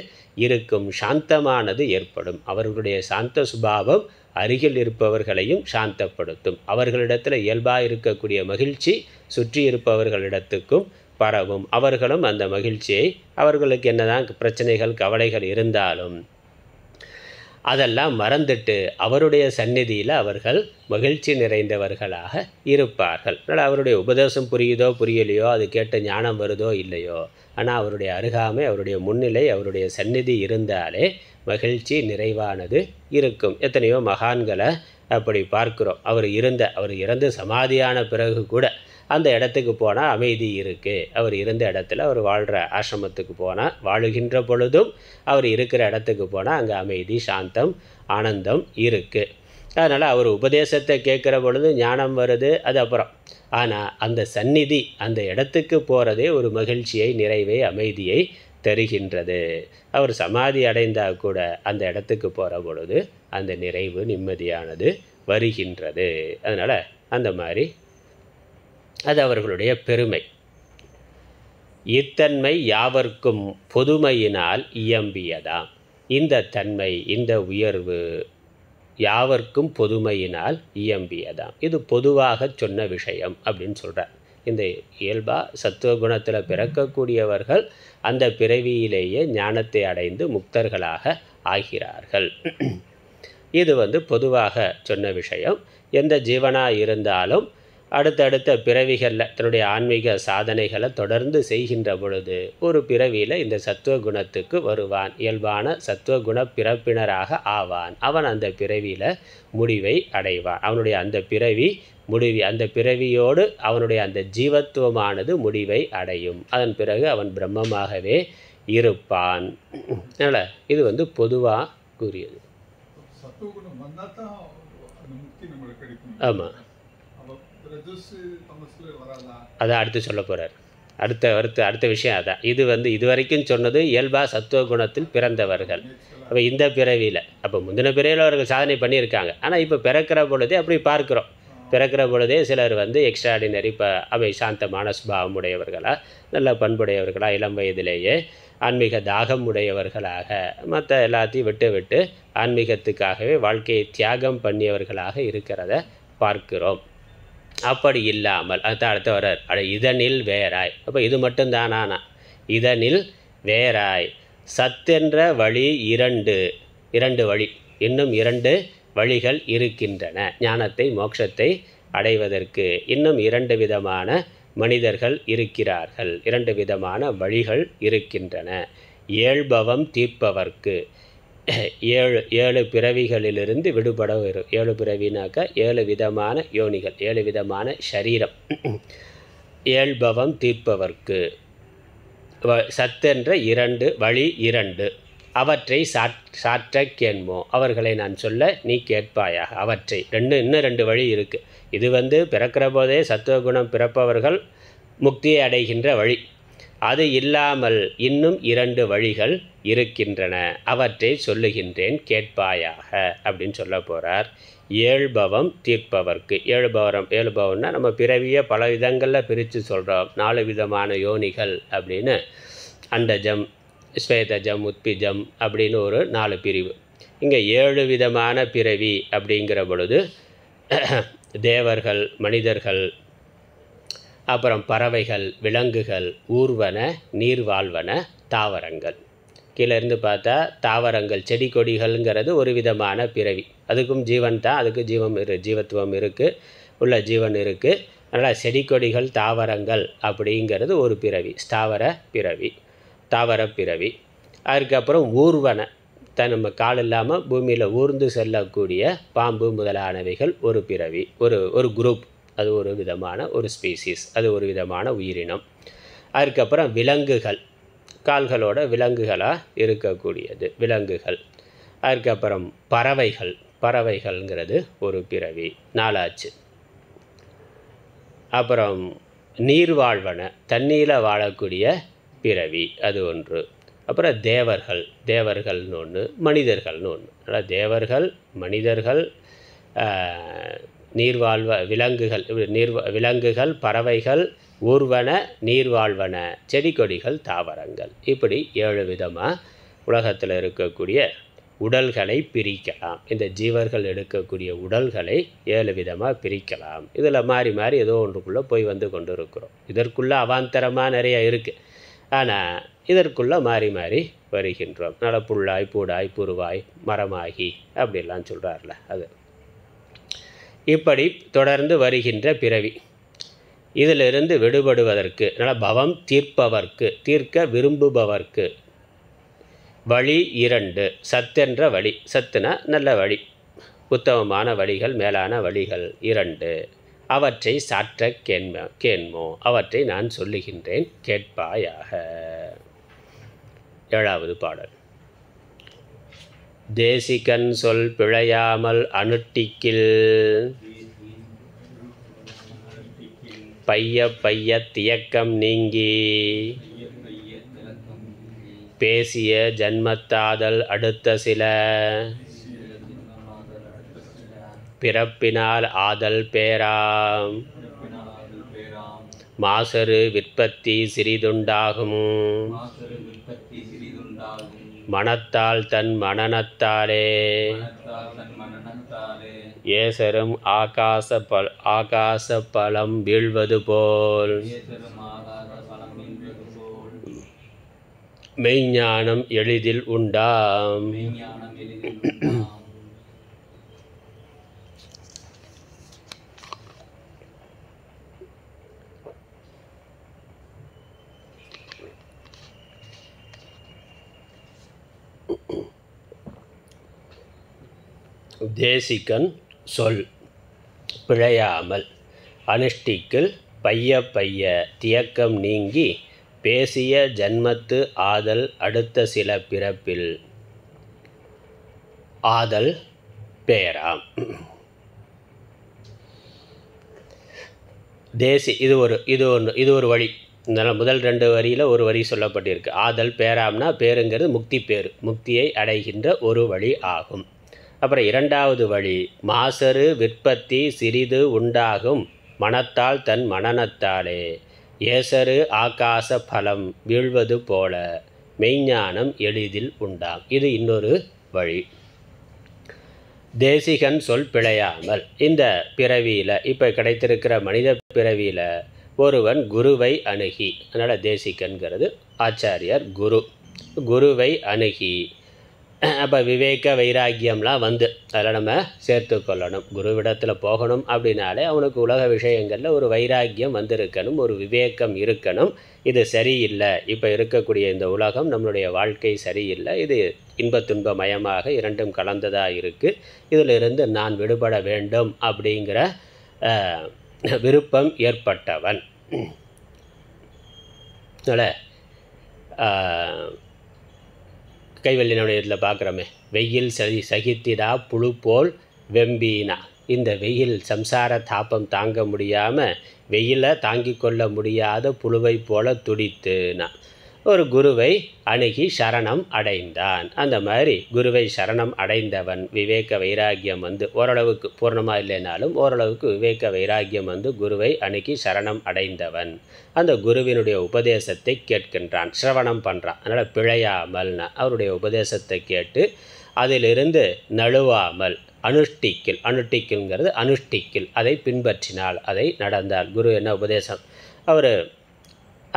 இருக்கும் சாந்தமானது ஏற்படும். அவர்களுடைய சாந்த சுபாவம் அருகில் இருப்பவர்களையும் சாந்தப்படுத்தும். அவர்களிடத்தில் இயல்பாக இருக்கக்கூடிய மகிழ்ச்சி சுற்றி இருப்பவர்களிடத்துக்கும் பரவும். அவர்களும் அந்த மகிழ்ச்சியை அவர்களுக்கு என்னதான் பிரச்சனைகள் கவலைகள் இருந்தாலும் அதெல்லாம் மறந்துட்டு அவருடைய சந்நிதியில் அவர்கள் மகிழ்ச்சி நிறைந்தவர்களாக இருப்பார்கள். அதனால் அவருடைய உபதேசம் புரியுதோ புரியலையோ அது கேட்ட ஞானம் வருதோ இல்லையோ? ஆனால் அவருடைய அருகாமை அவருடைய முன்னிலை அவருடைய சந்நிதி இருந்தாலே மகிழ்ச்சி நிறைவானது இருக்கும். எத்தனையோ மகான்களை அப்படி பார்க்கிறோம். அவர் இருந்த அவர் இறந்து சமாதியான பிறகு கூட அந்த இடத்துக்கு போனால் அமைதி இருக்குது அவர் இருந்த இடத்துல அவர் வாழ்கிற ஆசிரமத்துக்கு போனால் வாழுகின்ற பொழுதும் அவர் இருக்கிற இடத்துக்கு போனால் அங்கே அமைதி சாந்தம் ஆனந்தம் இருக்குது அதனால் அவர் உபதேசத்தை கேட்குற பொழுது ஞானம் வருது அது அப்புறம். ஆனால் அந்த சந்நிதி அந்த இடத்துக்கு போகிறதே ஒரு மகிழ்ச்சியை நிறைவை அமைதியை தருகின்றது. அவர் சமாதி அடைந்தால் கூட அந்த இடத்துக்கு போகிற பொழுது அந்த நிறைவு நிம்மதியானது வருகின்றது. அதனால் அந்த மாதிரி அது அவர்களுடைய பெருமை. இத்தன்மை யாவர்க்கும் பொதுமையினால் இயம்பியதாம். இந்த தன்மை இந்த உயர்வு யாவர்க்கும் பொதுமையினால் இயம்பியதாம். இது பொதுவாக சொன்ன விஷயம் அப்படின்னு சொல்கிறார் இந்த இயல்பா சத்துவகுணத்தில் பிறக்கக்கூடியவர்கள் அந்த பிறவியிலேயே ஞானத்தை அடைந்து முக்தர்களாக ஆகிறார்கள். இது வந்து பொதுவாக சொன்ன விஷயம். எந்த ஜீவனாக இருந்தாலும் அடுத்தடுத்த பிறவிகளில் தன்னுடைய ஆன்மீக சாதனைகளை தொடர்ந்து செய்கின்ற பொழுது ஒரு பிறவியில் இந்த சத்துவகுணத்துக்கு வருவான் இயல்பான சத்துவகுண பிறப்பினராக ஆவான். அவன் அந்த பிறவியில் முடிவை அடைவான். அவனுடைய அந்த பிறவி முடிவி அந்த பிறவியோடு அவனுடைய அந்த ஜீவத்துவமானது முடிவை அடையும். அதன் பிறகு அவன் பிரம்மமாகவே இருப்பான். அதனால் இது வந்து பொதுவாக கூறியது. ஆமாம் அதான் அடுத்து சொல்ல போகிறார் அடுத்த அடுத்த அடுத்த விஷயம் அதான். இது வந்து இதுவரைக்கும் சொன்னது இயல்பா சத்துவ குணத்தில் பிறந்தவர்கள். அப்போ இந்த பிறவியில் அப்போ முந்தின பிறவியில் அவர்கள் சாதனை பண்ணியிருக்காங்க. ஆனால் இப்போ பிறக்கிற பொழுதே அப்படி பார்க்குறோம். பிறக்கிற பொழுதே சிலர் வந்து எக்ஸ்ட்ராடினரி இப்போ அவை சாந்தமான சுபாவம் உடையவர்களாக நல்ல பண்புடையவர்களாக இளம் வயதிலேயே ஆன்மீக தாகம் உடையவர்களாக மற்ற எல்லாத்தையும் விட்டு விட்டு ஆன்மீகத்துக்காகவே வாழ்க்கையை தியாகம் பண்ணியவர்களாக இருக்கிறத பார்க்கிறோம். அப்படி இல்லாமல் அடுத்த அடுத்த வர்றார். அட இதனில் வேறாய். அப்போ இது மட்டும்தானா? இதனில் வேறாய். சத்தென்ற வழி இரண்டு இரண்டு வழி. இன்னும் இரண்டு வழிகள் இருக்கின்றன. ஞானத்தை மோட்சத்தை அடைவதற்கு இன்னும் இரண்டு விதமான மனிதர்கள் இருக்கிறார்கள். இரண்டு விதமான வழிகள் இருக்கின்றன. ஏழ்பவம் தீர்ப்பவர்க்கு. ஏழு ஏழு பிறவிகளிலிருந்து விடுபட வரும் ஏழு பிறவினாக்கா ஏழு விதமான யோனிகள் ஏழு விதமான சரீரம். ஏழ்பவம் தீர்ப்பவர்க்கு. வ- சத்தென்ற இரண்டு வழி இரண்டு. அவற்றை சாற் சாற்ற கேண்மோ அவர்களை நான் சொல்ல நீ கேட்பாயாக. அவற்றை ரெண்டு இன்னும் ரெண்டு வழி இருக்குது இது வந்து பிறக்கிற போதே சத்துவகுணம் பிறப்பவர்கள் முக்தியை அடைகின்ற வழி. அது இல்லாமல் இன்னும் இரண்டு வழிகள் இருக்கின்றன. அவற்றை சொல்லுகின்றேன் கேட்பாயாக அப்படின்னு சொல்ல போகிறார் ஏழ்பவம் தீர்ப்பவர்க்கு. ஏழுபவரம் ஏழுபவம்னா நம்ம பிறவியை பல விதங்களில் பிரித்து சொல்கிறோம் நாலு விதமான யோனிகள் அப்படின்னு அண்டஜம் ஸ்வேதஜம் உத்பிஜம் அப்படின்னு ஒரு நாலு பிரிவு. இங்கே ஏழு விதமான பிறவி அப்படிங்கிற பொழுது தேவர்கள் மனிதர்கள் அப்புறம் பறவைகள் விலங்குகள் ஊர்வன நீர்வாழ்வன தாவரங்கள். கீழே இருந்து பார்த்தா தாவரங்கள் செடி கொடிகள்ங்கிறது ஒரு விதமான பிறவி. அதுக்கும் ஜீவன் தான் அதுக்கு ஜீவம் இரு ஜீவத்துவம் இருக்குது உள்ள ஜீவன் இருக்குது அதனால் செடி கொடிகள் தாவரங்கள் அப்படிங்கிறது ஒரு பிறவி ஸ்தாவர பிறவி தாவர பிறவி. அதுக்கப்புறம் ஊர்வன த நம்ம கால் இல்லாமல் பூமியில் ஊர்ந்து செல்லக்கூடிய பாம்பு முதலானவைகள் ஒரு பிறவி ஒரு ஒரு குரூப். அது ஒரு விதமான ஒரு ஸ்பீசிஸ் அது ஒரு விதமான உயிரினம். அதுக்கப்புறம் விலங்குகள். கால்களோட விலங்குகளாக இருக்கக்கூடியது விலங்குகள். அதுக்கப்புறம் பறவைகள் பறவைகள்ங்கிறது ஒரு பிறவி நாளாச்சு. அப்புறம் நீர்வாழ்வன தண்ணீரில் வாழக்கூடிய பிறவி அது ஒன்று. அப்புறம் தேவர்கள் தேவர்கள்னு ஒன்று மனிதர்கள்னு ஒன்று அதனால் தேவர்கள் மனிதர்கள் நீர்வாழ்வ விலங்குகள் நீர் விலங்குகள் பறவைகள் ஊர்வன நீர்வாழ்வன செடி கொடிகள் தாவரங்கள். இப்படி ஏழு விதமாக உலகத்தில் இருக்கக்கூடிய உடல்களை பிரிக்கலாம். இந்த ஜீவர்கள் எடுக்கக்கூடிய உடல்களை ஏழு விதமாக பிரிக்கலாம். இதில் மாறி மாறி ஏதோ ஒன்றுக்குள்ளே போய் வந்து கொண்டு இருக்கிறோம் இதற்குள்ளே அவாந்தரமாக நிறைய இருக்குது ஆனால் இதற்குள்ளே மாறி மாறி வருகின்றோம். நல்ல புல்லாய் பூடாய் புருவாய் மரமாகி அப்படிலாம் சொல்கிறார்ல அது. இப்படி தொடர்ந்து வருகின்ற பிறவி. இதிலிருந்து விடுபடுவதற்கு நல்லா பவம் தீர்ப்பவர்க்கு தீர்க்க விரும்புபவர்க்கு. வழி இரண்டு சத்தென்ற வழி சத்துனா நல்ல வழி. உத்தமமான வழிகள் மேலான வழிகள் இரண்டு. அவற்றை சாற்ற கேண்ம கேண்மோ அவற்றை நான் சொல்லுகின்றேன் கேட்பாயாக. ஏழாவது பாடல். தேசிகன் சொல் பிழையாமல் அனுட்டிக்கில் பைய பைய தியக்கம் நீங்கி. பேசிய ஜன்மத்தாதல் அடுத்த சில. பிறப்பினால் ஆதல் பேராம். மாசரு விற்பத்தி சிறிதுண்டாகும் விற்பத்தி சிறிதுண்டாகும். மனத்தால் தன் மனநத்தாலே. ஏசரும் ஆகாச பல் ஆகாச பலம் வீழ்வது போல் ஏசரும் ஆகாத பலம் போல். மெய்ஞானம் எளிதில் உண்டாம். உத்தேசிக்கன் தேசிகன் சொல். பிழையாமல். அனுஷ்டிக்கில் பைய பைய தியக்கம் நீங்கி பேசிய ஜன்மத்து ஆதல் அடுத்த சில பிறப்பில். ஆதல் பேராம். தேசி இது ஒரு இது ஒன்று இது ஒரு வழி. இந்த முதல் ரெண்டு வரியில் ஒரு வரி சொல்லப்பட்டிருக்கு. ஆதல் பேராம்னா பேருங்கிறது முக்தி பேர் முக்தியை அடைகின்ற ஒரு வழி ஆகும். அப்புறம் இரண்டாவது வழி மாசரு விற்பத்தி சிறிது உண்டாகும் மனத்தால் தன் மனனத்தாலே. ஏசரு ஆகாச பலம் வீழ்வது போல மெய்ஞானம் எளிதில் உண்டாம். இது இன்னொரு வழி. தேசிகன் சொல் பிழையாமல் இந்த பிறவியில் இப்போ கிடைத்திருக்கிற மனித பிறவியில் ஒருவன் குருவை அணுகி அதனால் தேசிகன்கிறது ஆச்சாரியர் குரு. குருவை அணுகி அப்போ விவேக வைராக்கியம்லாம் வந்து அதில் நம்ம சேர்த்து கொள்ளணும். குருவிடத்தில் போகணும் அப்படின்னாலே அவனுக்கு உலக விஷயங்களில் ஒரு வைராக்கியம் வந்திருக்கணும் ஒரு விவேக்கம் இருக்கணும். இது சரியில்லை. இப்போ இருக்கக்கூடிய இந்த உலகம் நம்மளுடைய வாழ்க்கை சரியில்லை. இது இன்ப துன்ப மயமாக இரண்டும் கலந்ததாக இருக்குது இதிலிருந்து நான் விடுபட வேண்டும் அப்படிங்கிற விருப்பம் ஏற்பட்டவன். அதனால் கைவல்லினுடைய இதில் பார்க்குறோமே வெயில் சதி சகித்திடா புழு போல் வெம்பீனா. இந்த வெயில் சம்சார தாப்பம் தாங்க முடியாமல் வெயிலை தாங்கிக் கொள்ள முடியாத புழுவை போல துடித்துனா. ஒரு குருவை அணுகி சரணம் அடைந்தான். அந்த மாதிரி குருவை சரணம் அடைந்தவன் விவேக வைராக்கியம் வந்து ஓரளவுக்கு பூர்ணமாக இல்லைனாலும் ஓரளவுக்கு விவேக வைராக்கியம் வந்து குருவை அணுகி சரணம் அடைந்தவன். அந்த குருவினுடைய உபதேசத்தை கேட்கின்றான். சிரவணம் பண்ணுறான் அதனால் பிழையாமல்னா அவருடைய உபதேசத்தை கேட்டு அதிலிருந்து நழுவாமல் அனுஷ்டிக்கில் அனுஷ்டிக்கில்ங்கிறது அனுஷ்டிக்கில். அதை பின்பற்றினால் அதை நடந்தால் குரு என்ன உபதேசம்? அவர்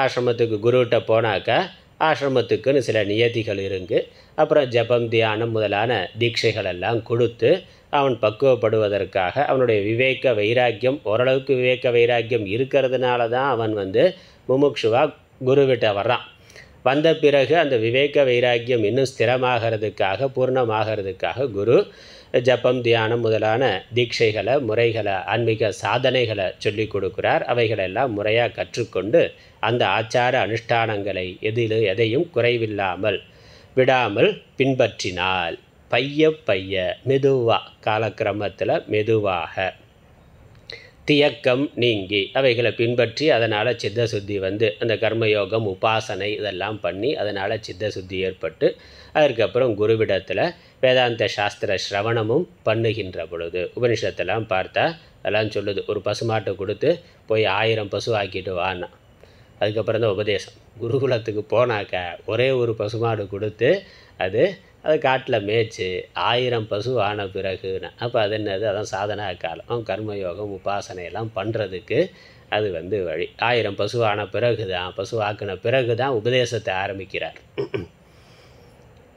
ஆசிரமத்துக்கு குருகிட்ட போனாக்கா ஆசிரமத்துக்குன்னு சில நியதிகள் இருக்குது அப்புறம் ஜபம் தியானம் முதலான தீட்சைகள் எல்லாம் கொடுத்து அவன் பக்குவப்படுவதற்காக அவனுடைய விவேக வைராக்கியம் ஓரளவுக்கு விவேக வைராக்கியம் இருக்கிறதுனால தான் அவன் வந்து முமுக்ஷுவாக குருவிட்ட வர்றான். வந்த பிறகு அந்த விவேக வைராக்கியம் இன்னும் ஸ்திரமாகிறதுக்காக பூர்ணமாகிறதுக்காக குரு ஜபம் தியானம் முதலான தீட்சைகளை முறைகளை ஆன்மீக சாதனைகளை சொல்லி கொடுக்கிறார். அவைகளெல்லாம் முறையாக கற்றுக்கொண்டு அந்த ஆச்சார அனுஷ்டானங்களை எதிலும் எதையும் குறைவில்லாமல் விடாமல் பின்பற்றினால் பைய பைய மெதுவாக காலக்கிரமத்தில் மெதுவாக தியக்கம் நீங்கி அவைகளை பின்பற்றி அதனால் சித்த சுத்தி வந்து அந்த கர்மயோகம் உபாசனை இதெல்லாம் பண்ணி அதனால் சித்த சுத்தி ஏற்பட்டு அதற்கப்புறம் குருவிடத்தில் வேதாந்த சாஸ்திர ஸ்ரவணமும் பண்ணுகின்ற பொழுது உபனிஷத்தெல்லாம் பார்த்தா அதெல்லாம் சொல்லுது ஒரு பசுமாட்டை கொடுத்து போய் ஆயிரம் பசு ஆக்கிட்டு வான்னா. அதுக்கப்புறம் தான் உபதேசம். குருகுலத்துக்கு போனாக்க ஒரே ஒரு பசுமாடு கொடுத்து அது அது காட்டில் மேய்ச்சி ஆயிரம் பசு ஆன பிறகுன்னு. அப்போ அது என்னது? அதான் சாதனா காலம் கர்மயோகம் உபாசனையெல்லாம் பண்ணுறதுக்கு அது வந்து வழி. ஆயிரம் பசு ஆன பிறகு தான் பசு ஆக்கின பிறகு தான் உபதேசத்தை ஆரம்பிக்கிறார்.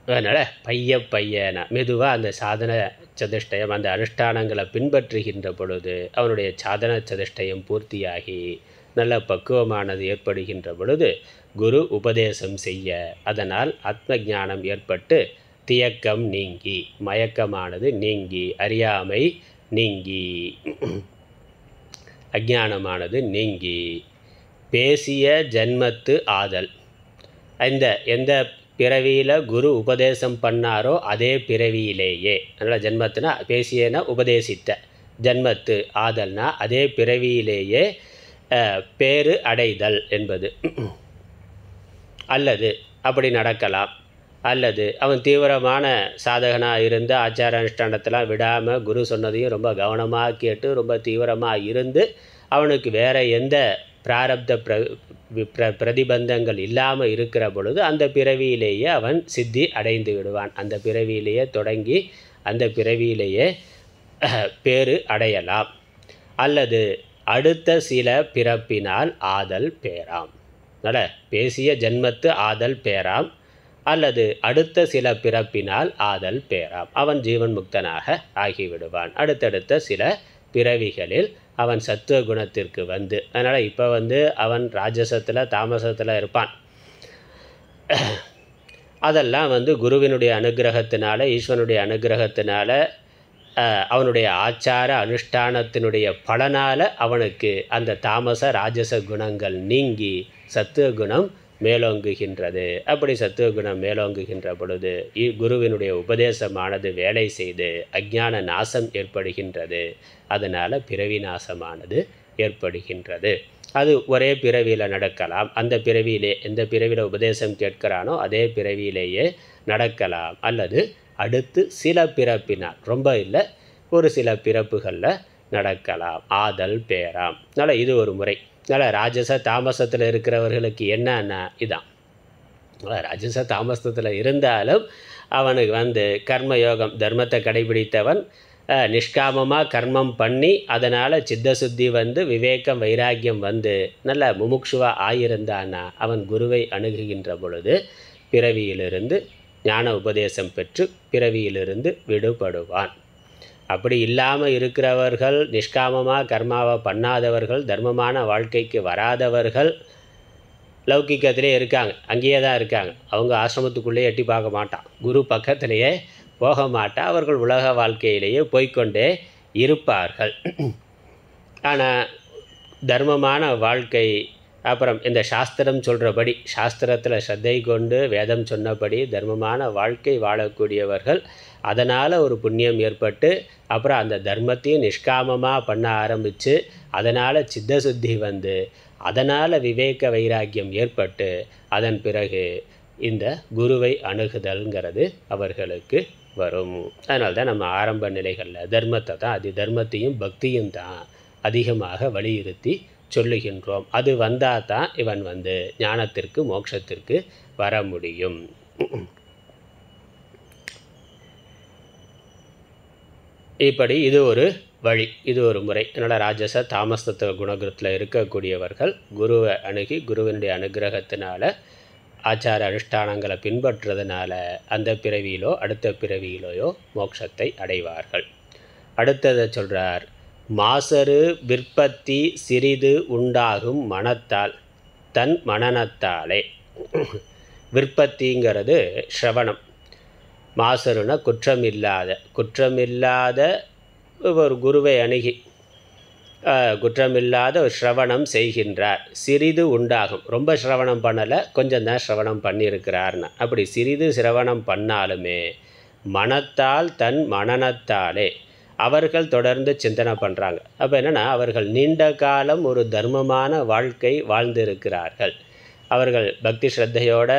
அதனால் பைய பையன மெதுவாக அந்த சாதன சதுஷ்டயம் அந்த அனுஷ்டானங்களை பின்பற்றுகின்ற பொழுது அவனுடைய சாதன சதுஷ்டயம் பூர்த்தியாகி நல்ல பக்குவமானது ஏற்படுகின்ற பொழுது குரு உபதேசம் செய்ய அதனால் ஆத்ம ஞானம் ஏற்பட்டு தியக்கம் நீங்கி மயக்கமானது நீங்கி அறியாமை நீங்கி அஜானமானது நீங்கி பேசிய ஜன்மத்து ஆதல். இந்த எந்த பிறவியில் குரு உபதேசம் பண்ணாரோ அதே பிறவியிலேயே. அதனால் ஜன்மத்துனா பேசியனா உபதேசித்த. ஜென்மத்து ஆதல்னா அதே பிறவியிலேயே பேரு அடைதல் என்பது. அல்லது அப்படி நடக்கலாம். அல்லது அவன் தீவிரமான சாதகனாக இருந்து ஆச்சார அனுஷ்டானத்தெல்லாம் விடாமல் குரு சொன்னதையும் ரொம்ப கவனமாக கேட்டு ரொம்ப தீவிரமாக இருந்து அவனுக்கு வேறு எந்த பிராரப்த பிர பிர பிரதிபந்தங்கள் இல்லாமல் இருக்கிற பொழுது அந்த பிறவியிலேயே அவன் சித்தி அடைந்து விடுவான். அந்த பிறவியிலேயே தொடங்கி அந்த பிறவியிலேயே பேரு அடையலாம். அல்லது அடுத்த சில பிறப்பினால் ஆதல் பேராம். நட பேசிய ஜென்மத்து ஆதல் பேராம். அல்லது அடுத்த சில பிறப்பினால் ஆதல் பேராம். அவன் ஜீவன் முக்தனாக ஆகிவிடுவான். அடுத்தடுத்த சில பிறவிகளில் அவன் சத்துவ குணத்திற்கு வந்து. அதனால் இப்போ வந்து அவன் ராஜசத்தில் தாமசத்தில் இருப்பான். அதெல்லாம் வந்து குருவினுடைய அனுகிரகத்தினால ஈஸ்வனுடைய அனுகிரகத்தினால அவனுடைய ஆச்சார அனுஷ்டானத்தினுடைய பலனால் அவனுக்கு அந்த தாமச ராஜச குணங்கள் நீங்கி சத்துவ குணம் மேலோங்குகின்றது. அப்படி சத்துவ குணம் மேலோங்குகின்ற பொழுது குருவினுடைய உபதேசமானது வேலை செய்து அஜ்ஞான நாசம் ஏற்படுகின்றது. அதனால் பிறவி நாசமானது ஏற்படுகின்றது. அது ஒரே பிறவியில் நடக்கலாம். அந்த பிறவியிலே எந்த பிறவியில் உபதேசம் கேட்கிறானோ அதே பிறவியிலேயே நடக்கலாம். அல்லது அடுத்து சில பிறப்பினால் ரொம்ப இல்லை ஒரு சில பிறப்புகளில் நடக்கலாம். ஆதல் பேராம். அதனால் இது ஒரு முறை. அதனால் ராஜச தாமசத்தில் இருக்கிறவர்களுக்கு என்னன்னா இதான். ராஜச தாமசத்தில் இருந்தாலும் அவனுக்கு வந்து கர்மயோகம் தர்மத்தை கடைபிடித்தவன் நிஷ்காமமாக கர்மம் பண்ணி அதனால் சித்தசுத்தி வந்து விவேகம் வைராக்கியம் வந்து நல்ல முமுட்சுவாக ஆயிருந்தானா அவன் குருவை அணுகுகின்ற பொழுது பிறவியிலிருந்து ஞான உபதேசம் பெற்று பிறவியிலிருந்து விடுபடுவான். அப்படி இல்லாமல் இருக்கிறவர்கள் நிஷ்காமமாக கர்மாவை பண்ணாதவர்கள் தர்மமான வாழ்க்கைக்கு வராதவர்கள் லௌகிக்கத்திலே இருக்காங்க அங்கேயே தான் இருக்காங்க. அவங்க ஆசிரமத்துக்குள்ளேயே எட்டி பார்க்க மாட்டான். குரு பக்கத்திலேயே போக மாட்டா அவர்கள் உலக வாழ்க்கையிலேயே போய்கொண்டே இருப்பார்கள். ஆனால் தர்மமான வாழ்க்கை அப்புறம் இந்த சாஸ்திரம் சொல்கிறபடி சாஸ்திரத்தில் ஸ்ரத்தை கொண்டு வேதம் சொன்னபடி தர்மமான வாழ்க்கை வாழக்கூடியவர்கள் அதனால் ஒரு புண்ணியம் ஏற்பட்டு அப்புறம் அந்த தர்மத்தையும் நிஷ்காமமாக பண்ண ஆரம்பித்து அதனால் சித்தசுத்தி வந்து அதனால் விவேக வைராக்கியம் ஏற்பட்டு அதன் பிறகு இந்த குருவை அணுகுதல்ங்கிறது அவர்களுக்கு வரும். அதனால தான் நம்ம ஆரம்ப நிலைகளில் தர்மத்தை தான் அது தர்மத்தையும் பக்தியும் தான் அதிகமாக வலியுறுத்தி சொல்லுகின்றோம். அது வந்தால் தான் இவன் வந்து ஞானத்திற்கு மோட்சத்திற்கு வர முடியும். இப்படி இது ஒரு வழி இது ஒரு முறை. அதனால் ராஜச தாமசத்துவ குணகுரத்தில் இருக்கக்கூடியவர்கள் குருவை அணுகி குருவினுடைய அனுகிரகத்தினால ஆச்சார அனுஷ்டானங்களை பின்பற்றுறதுனால அந்த பிறவியிலோ அடுத்த பிறவியிலோயோ மோட்சத்தை அடைவார்கள். அடுத்ததை சொல்கிறார் மாசரு விற்பத்தி சிறிது உண்டாகும் மனத்தால் தன் மனநத்தாலே விற்பத்திங்கிறது ஸ்ரவணம். மாசருனா குற்றமில்லாத குற்றமில்லாத ஒரு குருவை அணுகி குற்றமில்லாத ஒரு ஸ்ரவணம் செய்கின்றார். சிறிது உண்டாகும். ரொம்ப ஸ்ரவணம் பண்ணலை கொஞ்சம் தான் ஸ்ரவணம் பண்ணியிருக்கிறார்னா. அப்படி சிறிது சிரவணம் பண்ணாலுமே மனத்தால் தன் மனநத்தாலே அவர்கள் தொடர்ந்து சிந்தனை பண்ணுறாங்க அப்போ என்னென்னா அவர்கள் நீண்ட காலம் ஒரு தர்மமான வாழ்க்கை வாழ்ந்திருக்கிறார்கள். அவர்கள் பக்தி ஸ்ரத்தையோட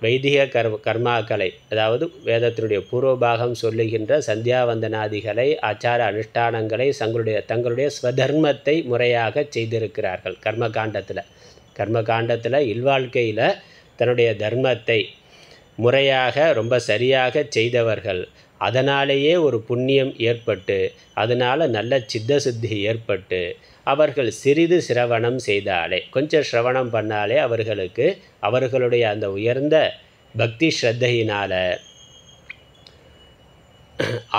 வைதிக கர் கர்மாக்களை அதாவது வேதத்தினுடைய பூர்வபாகம் சொல்லுகின்ற சந்தியாவந்தனாதிகளை ஆச்சார அனுஷ்டானங்களை தங்களுடைய தங்களுடைய ஸ்வதர்மத்தை முறையாக செய்திருக்கிறார்கள் கர்மகாண்டத்தில். கர்மகாண்டத்தில் இல்வாழ்க்கையில் தன்னுடைய தர்மத்தை முறையாக ரொம்ப சரியாக செய்தவர்கள். அதனாலேயே ஒரு புண்ணியம் ஏற்பட்டு அதனால் நல்ல சித்த சித்தி ஏற்பட்டு அவர்கள் சிறிது சிரவணம் செய்தாலே கொஞ்சம் சிரவணம் பண்ணாலே அவர்களுக்கு அவர்களுடைய அந்த உயர்ந்த பக்தி ஸ்ரத்தையினால்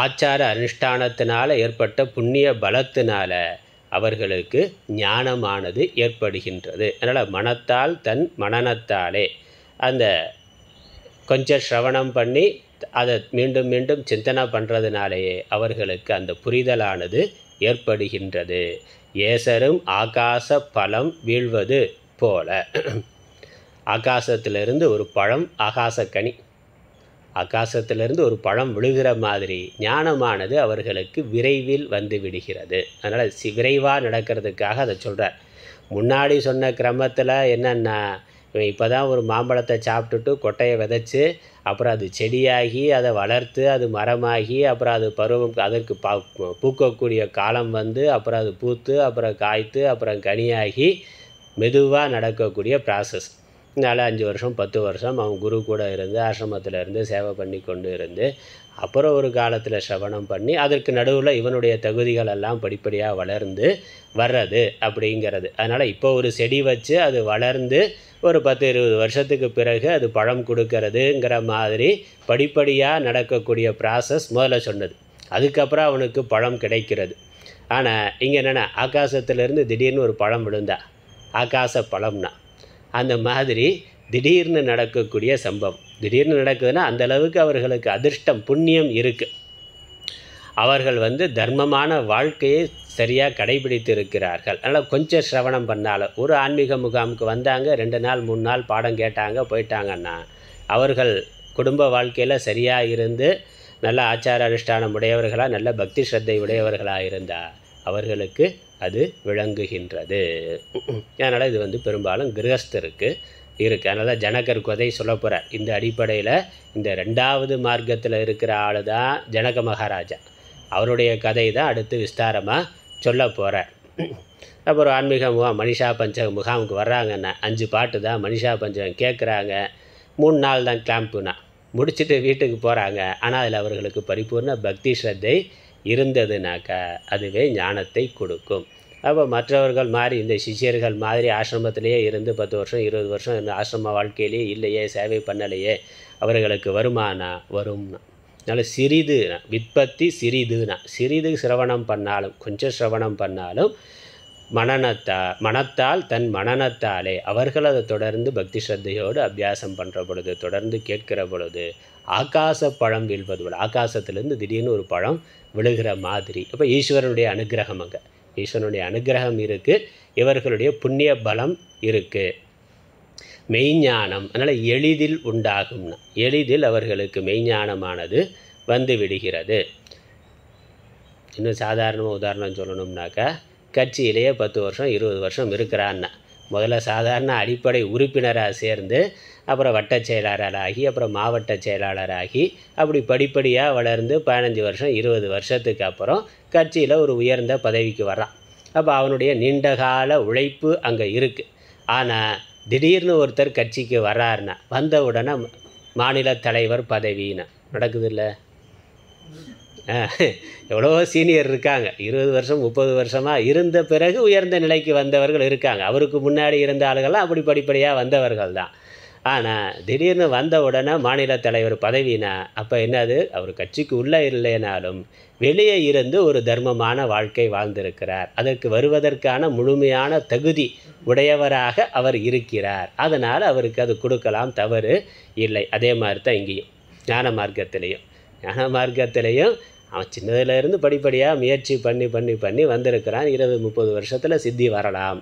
ஆச்சார அனுஷ்டானத்தினால் ஏற்பட்ட புண்ணிய பலத்தினால் அவர்களுக்கு ஞானமானது ஏற்படுகின்றது. அதனால் மனத்தால் தன் மனநத்தாலே அந்த கொஞ்சம் சிரவணம் பண்ணி அதை மீண்டும் மீண்டும் சிந்தனை பண்ணுறதுனாலேயே அவர்களுக்கு அந்த புரிதலானது ஏற்படுகின்றது. ஏசரும் ஆகாச பழம் வீழ்வது போல. ஆகாசத்திலிருந்து ஒரு பழம் ஆகாசக்கனி. ஆகாசத்திலிருந்து ஒரு பழம் விழுகிற மாதிரி ஞானமானது அவர்களுக்கு விரைவில் வந்து விடுகிறது. அதனால் சி விரைவாக நடக்கிறதுக்காக அதை சொல்கிறார் முன்னாடி சொன்ன கிரமத்தில் என்னென்னா இவன் இப்போ தான் ஒரு மாம்பழத்தை சாப்பிட்டுட்டு கொட்டையை விதைச்சி அப்புறம் அது செடியாகி அதை வளர்த்து அது மரமாகி அப்புறம் அது பருவம் அதற்கு பா பூக்கக்கூடிய காலம் வந்து அப்புறம் அது பூத்து அப்புறம் காய்த்து அப்புறம் கனியாகி மெதுவாக நடக்கக்கூடிய ப்ராசஸ் நாலு அஞ்சு வருஷம் பத்து வருஷம் அவன் குரு கூட இருந்து ஆசிரமத்தில் இருந்து சேவை பண்ணி கொண்டு இருந்து அப்புறம் ஒரு காலத்தில் சிரவணம் பண்ணி அதற்கு நடுவில் இவனுடைய தகுதிகள் எல்லாம் படிப்படியாக வளர்ந்து வர்றது அப்படிங்கிறது. அதனால் இப்போ ஒரு செடி வச்சு அது வளர்ந்து ஒரு பத்து இருபது வருஷத்துக்கு பிறகு அது பழம் கொடுக்கறதுங்கிற மாதிரி படிப்படியாக நடக்கக்கூடிய ப்ராசஸ் முதல்ல சொன்னது. அதுக்கப்புறம் அவனுக்கு பழம் கிடைக்கிறது. ஆனால் இங்கே என்னென்னா ஆகாசத்திலேருந்து திடீர்னு ஒரு பழம் விழுந்தா ஆகாச பழம்னா அந்த மாதிரி திடீர்னு நடக்கக்கூடிய சம்பவம். திடீர்னு நடக்குதுன்னா அந்தளவுக்கு அவர்களுக்கு அதிர்ஷ்டம் புண்ணியம் இருக்குது அவர்கள் வந்து தர்மமான வாழ்க்கையை சரியாக கடைபிடித்து இருக்கிறார்கள் அதனால் கொஞ்சம் சிரவணம் பண்ணாலும் ஒரு ஆன்மீக முகாமுக்கு வந்தாங்க ரெண்டு நாள் மூணு நாள் பாடம் கேட்டாங்க போயிட்டாங்கன்னா அவர்கள் குடும்ப வாழ்க்கையில் சரியாக இருந்து நல்ல ஆச்சார அனுஷ்டானம் உடையவர்களாக நல்ல பக்தி ஸ்ரத்தை உடையவர்களாக இருந்தால் அவர்களுக்கு அது விளங்குகின்றது. அதனால் இது வந்து பெரும்பாலும் கிரகஸ்தருக்கு இருக்குது அதனால் தான் ஜனகர் கொதை சொல்ல போகிறார் இந்த அடிப்படையில் இந்த ரெண்டாவது மார்க்கத்தில் இருக்கிற ஆள் தான் ஜனக மகாராஜா. அவருடைய கதை தான் அடுத்து விஸ்தாரமாக சொல்ல போகிறார் அப்புறம் ஆன்மீக முகாம் மனிஷா பஞ்சகம் முகாமுக்கு வர்றாங்கன்னா அஞ்சு பாட்டு தான் மனிஷா பஞ்சகம் கேட்குறாங்க மூணு நாள் தான் கிளாம்புனா. முடிச்சுட்டு வீட்டுக்கு போகிறாங்க ஆனால் அதில் அவர்களுக்கு பரிபூர்ண பக்தி ஸ்ரத்தை இருந்ததுனாக்கா அதுவே ஞானத்தை கொடுக்கும். அப்போ மற்றவர்கள் மாதிரி இந்த சிஷ்யர்கள் மாதிரி ஆசிரமத்திலேயே இருந்து பத்து வருஷம் இருபது வருஷம் இந்த ஆசிரம வாழ்க்கையிலேயே இல்லையே சேவை பண்ணலையே அவர்களுக்கு வருமானா? வரும்னா. அதனால் சிறிது விற்பத்தி சிறிதுனா சிறிது சிரவணம் பண்ணாலும் கொஞ்சம் சிரவணம் பண்ணாலும் மனநத்தா மனத்தால் தன் மனநத்தாலே அவர்கள் அதை தொடர்ந்து பக்தி ஸ்ரத்தையோடு அபியாசம் பண்ணுற பொழுது தொடர்ந்து கேட்கிற பொழுது ஆகாச பழம் வீழ்வது போல் ஆகாசத்துலேருந்து திடீர்னு ஒரு பழம் விழுகிற மாதிரி. அப்போ ஈஸ்வரனுடைய அனுகிரகம் அங்கே. ஈஸ்வரனுடைய அனுகிரகம் இருக்குது இவர்களுடைய புண்ணிய பலம் இருக்குது மெய்ஞானம். அதனால் எளிதில் உண்டாகும்னா. எளிதில் அவர்களுக்கு மெய்ஞானமானது வந்து விடுகிறது இன்னும் சாதாரணமாக உதாரணம் சொல்லணும்னாக்கா கட்சியிலேயே பத்து வருஷம் இருபது வருஷம் இருக்கிறான்னா. முதல்ல சாதாரண அடிப்படை உறுப்பினராக சேர்ந்து அப்புறம் வட்ட செயலாளராகி அப்புறம் மாவட்ட செயலாளராகி அப்படி படிப்படியாக வளர்ந்து பதினஞ்சு வருஷம் இருபது வருஷத்துக்கு அப்புறம் கட்சியில் ஒரு உயர்ந்த பதவிக்கு வர்றான். அப்போ அவனுடைய நீண்டகால உழைப்பு அங்கே இருக்குது ஆனால் திடீர்னு ஒருத்தர் கட்சிக்கு வர்றாருன்னா வந்த உடனே மாநில தலைவர் பதவின்னா. நடக்குது இல்லை எவ்வளவோ சீனியர் இருக்காங்க. இருபது வருஷம் முப்பது வருஷமாக இருந்த பிறகு உயர்ந்த நிலைக்கு வந்தவர்கள் இருக்காங்க. அவருக்கு முன்னாடி இருந்த ஆளுகள்லாம் அப்படி படிப்படியாக வந்தவர்கள் தான் ஆனால் திடீர்னு வந்த உடனே மாநில தலைவர் பதவினா அப்போ என்னது? அவர் கட்சிக்கு உள்ளே இல்லைனாலும் வெளியே இருந்து ஒரு தர்மமான வாழ்க்கை வாழ்ந்திருக்கிறார். அதற்கு வருவதற்கான முழுமையான தகுதி உடையவராக அவர் இருக்கிறார். அதனால் அவருக்கு அது கொடுக்கலாம் தவறு இல்லை. அதே மாதிரி தான் இங்கேயும் ஞான மார்க்கத்திலையும். ஞான மார்க்கத்திலையும் அவன் சின்னதுலேருந்து படிப்படியாக முயற்சி பண்ணி பண்ணி பண்ணி வந்திருக்கிறான். இருபது முப்பது வருஷத்தில் சித்தி வரலாம்.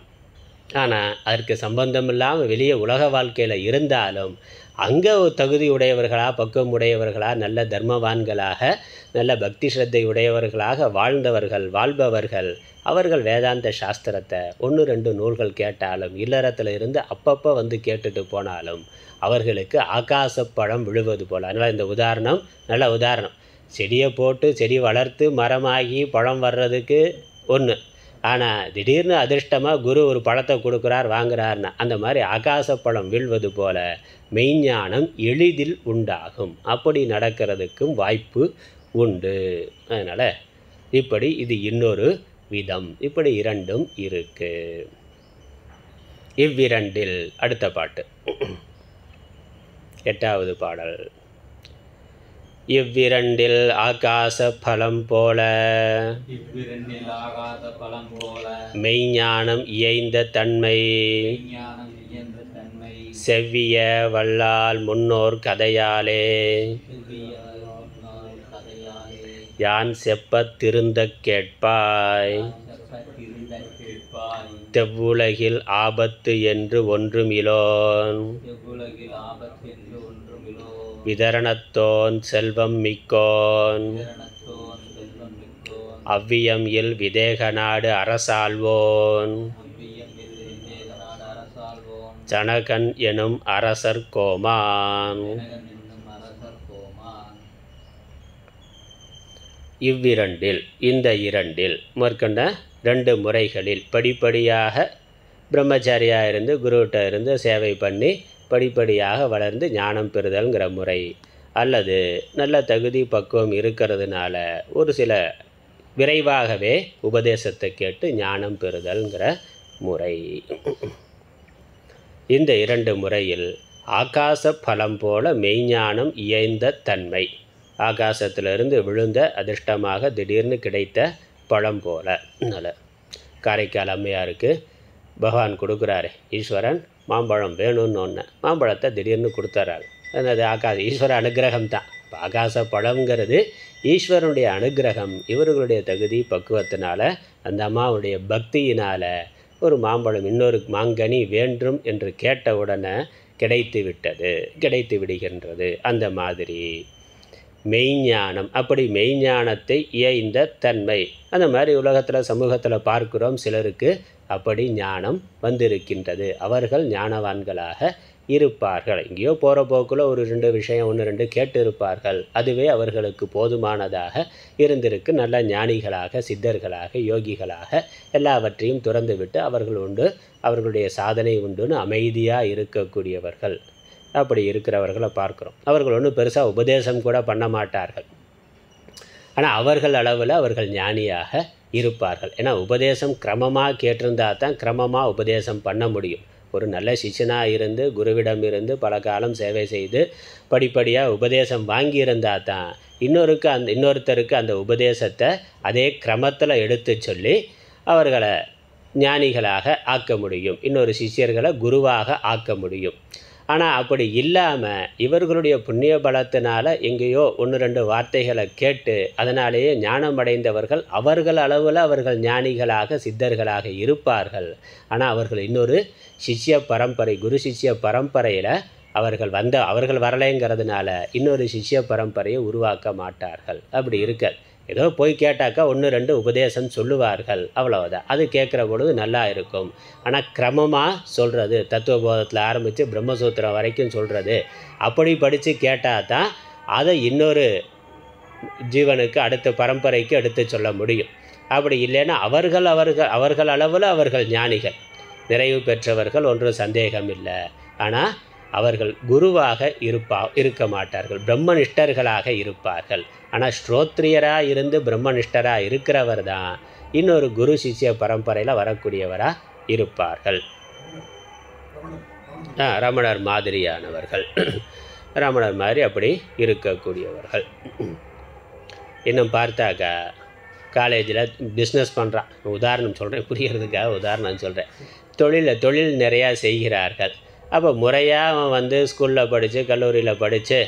ஆனால் அதற்கு சம்பந்தம் இல்லாமல் வெளியே உலக வாழ்க்கையில் இருந்தாலும் அங்கே தகுதி உடையவர்களாக பக்குவம் உடையவர்களாக நல்ல தர்மவான்களாக நல்ல பக்தி ஸ்ரத்தை உடையவர்களாக வாழ்ந்தவர்கள் வாழ்பவர்கள் அவர்கள் வேதாந்த சாஸ்திரத்தை ஒன்று ரெண்டு நூல்கள் கேட்டாலும் இல்லறத்தில் இருந்து அப்பப்போ வந்து கேட்டுட்டு போனாலும் அவர்களுக்கு ஆகாசப்பழம் விழுவது போல். அதனால் இந்த உதாரணம் நல்ல உதாரணம். செடியை போட்டு செடி வளர்த்து மரமாகி பழம் வர்றதுக்கு ஒன்று ஆனால் திடீர்னு அதிர்ஷ்டமாக குரு ஒரு பழத்தை கொடுக்குறார் வாங்குறாருன்னா அந்த மாதிரி ஆகாசப்பழம் வீழ்வது போல மெய்ஞானம் எளிதில் உண்டாகும். அப்படி நடக்கிறதுக்கும் வாய்ப்பு உண்டு. அதனால் இப்படி இது இன்னொரு விதம். இப்படி இரண்டும் இருக்கு. இவ்விரண்டில் அடுத்த பாட்டு. எட்டாவது பாடல். இவ்விரண்டில் ஆகாச பலம் போல. மெய்ஞானம் இயைந்த தன்மை. செவ்விய வல்லால் முன்னோர் கதையாலே. யான் செப்பத் திருந்தக் கேட்பாய். தெவ்வுலகில் ஆபத்து என்று ஒன்றுமிலோன். விதரணத்தோன் செல்வம் மிக்கோன். அவ்வியம் இல் விதேக நாடு அரசாள்வோன். ஜனகன் எனும் என்னும் அரசர் கோமான். இவ்விரண்டில் இந்த இரண்டில் மேற்கொண்ட ரெண்டு முறைகளில் படிப்படியாக பிரம்மச்சாரியாக இருந்து குருகிட்ட இருந்து சேவை பண்ணி படிப்படியாக வளர்ந்து ஞானம் பெறுதல்ங்கிற முறை அல்லது நல்ல தகுதி பக்குவம் இருக்கிறதுனால ஒரு சில விரைவாகவே உபதேசத்தை கேட்டு ஞானம் பெறுதல்ங்கிற முறை. இந்த இரண்டு முறையில் ஆகாச பலம் போல மெய்ஞானம் இயைந்த தன்மை ஆகாசத்திலிருந்து விழுந்த அதிர்ஷ்டமாக திடீர்னு கிடைத்த பழம் போல. நல்ல. காரைக்கால் அம்மையாருக்கு பகவான் கொடுக்குறாரு ஈஸ்வரன். மாம்பழம் வேணும்னு ஒன்று மாம்பழத்தை திடீர்னு கொடுத்துறாரு. அது ஆகாச ஈஸ்வர அனுகிரகம் தான். இப்போ ஆகாச பழங்கிறது ஈஸ்வரனுடைய அனுகிரகம் இவர்களுடைய தகுதி பக்குவத்தினால அந்த அம்மாவுடைய பக்தியினால் ஒரு மாம்பழம் இன்னொரு மாங்கனி வேண்டும் என்று கேட்ட உடனே கிடைத்து விட்டது கிடைத்து விடுகின்றது. அந்த மாதிரி மெய்ஞானம் அப்படி மெய்ஞானத்தை இயைந்த தன்மை. அந்த மாதிரி உலகத்தில் சமூகத்தில் பார்க்கிறோம் சிலருக்கு அப்படி ஞானம் வந்திருக்கின்றது. அவர்கள் ஞானவான்களாக இருப்பார்கள். எங்கேயோ போகிற போக்கில் ஒரு ரெண்டு விஷயம் ஒன்று ரெண்டு கேட்டு இருப்பார்கள் அதுவே அவர்களுக்கு போதுமானதாக இருந்திருக்கு. நல்ல ஞானிகளாக சித்தர்களாக யோகிகளாக எல்லாவற்றையும் துறந்துவிட்டு அவர்கள் உண்டு அவர்களுடைய சாதனை உண்டுன்னு அமைதியாக இருக்கக்கூடியவர்கள். அப்படி இருக்கிறவர்களை பார்க்குறோம். அவர்கள் ஒன்றும் பெருசாக உபதேசம் கூட பண்ண மாட்டார்கள். ஆனால் அவர்கள் அளவில் அவர்கள் ஞானியாக இருப்பார்கள். ஏன்னா உபதேசம் கிரமமாக கேட்டிருந்தா தான் கிரமமாக உபதேசம் பண்ண முடியும். ஒரு நல்ல சிஷ்யனாக இருந்து குருவிடம் இருந்து பல காலம் சேவை செய்து படிப்படியாக உபதேசம் வாங்கியிருந்தா தான் இன்னொருக்கு அந் இன்னொருத்தருக்கு அந்த உபதேசத்தை அதே கிரமத்தில் எடுத்து சொல்லி அவர்களை ஞானிகளாக ஆக்க முடியும். இன்னொரு சிஷ்யர்களை குருவாக ஆக்க முடியும். ஆனால் அப்படி இல்லாமல் இவர்களுடைய புண்ணிய பலத்தினால் எங்கேயோ ஒன்று ரெண்டு வார்த்தைகளை கேட்டு அதனாலேயே ஞானம் அடைந்தவர்கள் அவர்கள் அளவில் அவர்கள் ஞானிகளாக சித்தர்களாக இருப்பார்கள். ஆனால் அவர்கள் இன்னொரு சிஷ்ய பரம்பரை குரு சிஷ்ய பரம்பரையில் அவர்கள் வந்த அவர்கள் வரலைங்கிறதுனால இன்னொரு சிஷ்ய பரம்பரையை உருவாக்க மாட்டார்கள். அப்படி இருக்க ஏதோ போய் கேட்டாக்கா ஒன்று ரெண்டு உபதேசம் சொல்லுவார்கள். அவ்வளவுதான். அது கேட்குற பொழுது நல்லா இருக்கும். ஆனால் கிரமமாக சொல்கிறது தத்துவபோதத்தில் ஆரம்பித்து பிரம்மசூத்திரம் வரைக்கும் சொல்கிறது அப்படி படித்து கேட்டால் தான் அதை இன்னொரு ஜீவனுக்கு அடுத்த பரம்பரைக்கு எடுத்து சொல்ல முடியும். அப்படி இல்லைன்னா அவர்கள் அவர்கள் அவர்கள் அளவில் அவர்கள் ஞானிகள். நிறைவு பெற்றவர்கள் ஒன்றும் சந்தேகம் இல்லை. ஆனால் அவர்கள் குருவாக இருப்பா இருக்க மாட்டார்கள். பிரம்மனிஷ்டர்களாக இருப்பார்கள். ஆனால் ஸ்ரோத்ரியராக இருந்து பிரம்மனிஷ்டராக இருக்கிறவர் தான் இன்னொரு குரு சிஷ்ய பரம்பரையில் வரக்கூடியவராக இருப்பார்கள். ரமணர் மாதிரியானவர்கள். ரமணர் மாதிரி அப்படி இருக்கக்கூடியவர்கள். இன்னும் பார்த்தாக்கா காலேஜில் பிஸ்னஸ் பண்ணுறான் உதாரணம் சொல்கிறேன் புரியறதுக்காக உதாரணம் சொல்கிறேன் தொழிலில் தொழில் நிறையா செய்கிறார்கள். அப்போ முறையாக அவன் வந்து ஸ்கூலில் படித்து கல்லூரியில் படித்து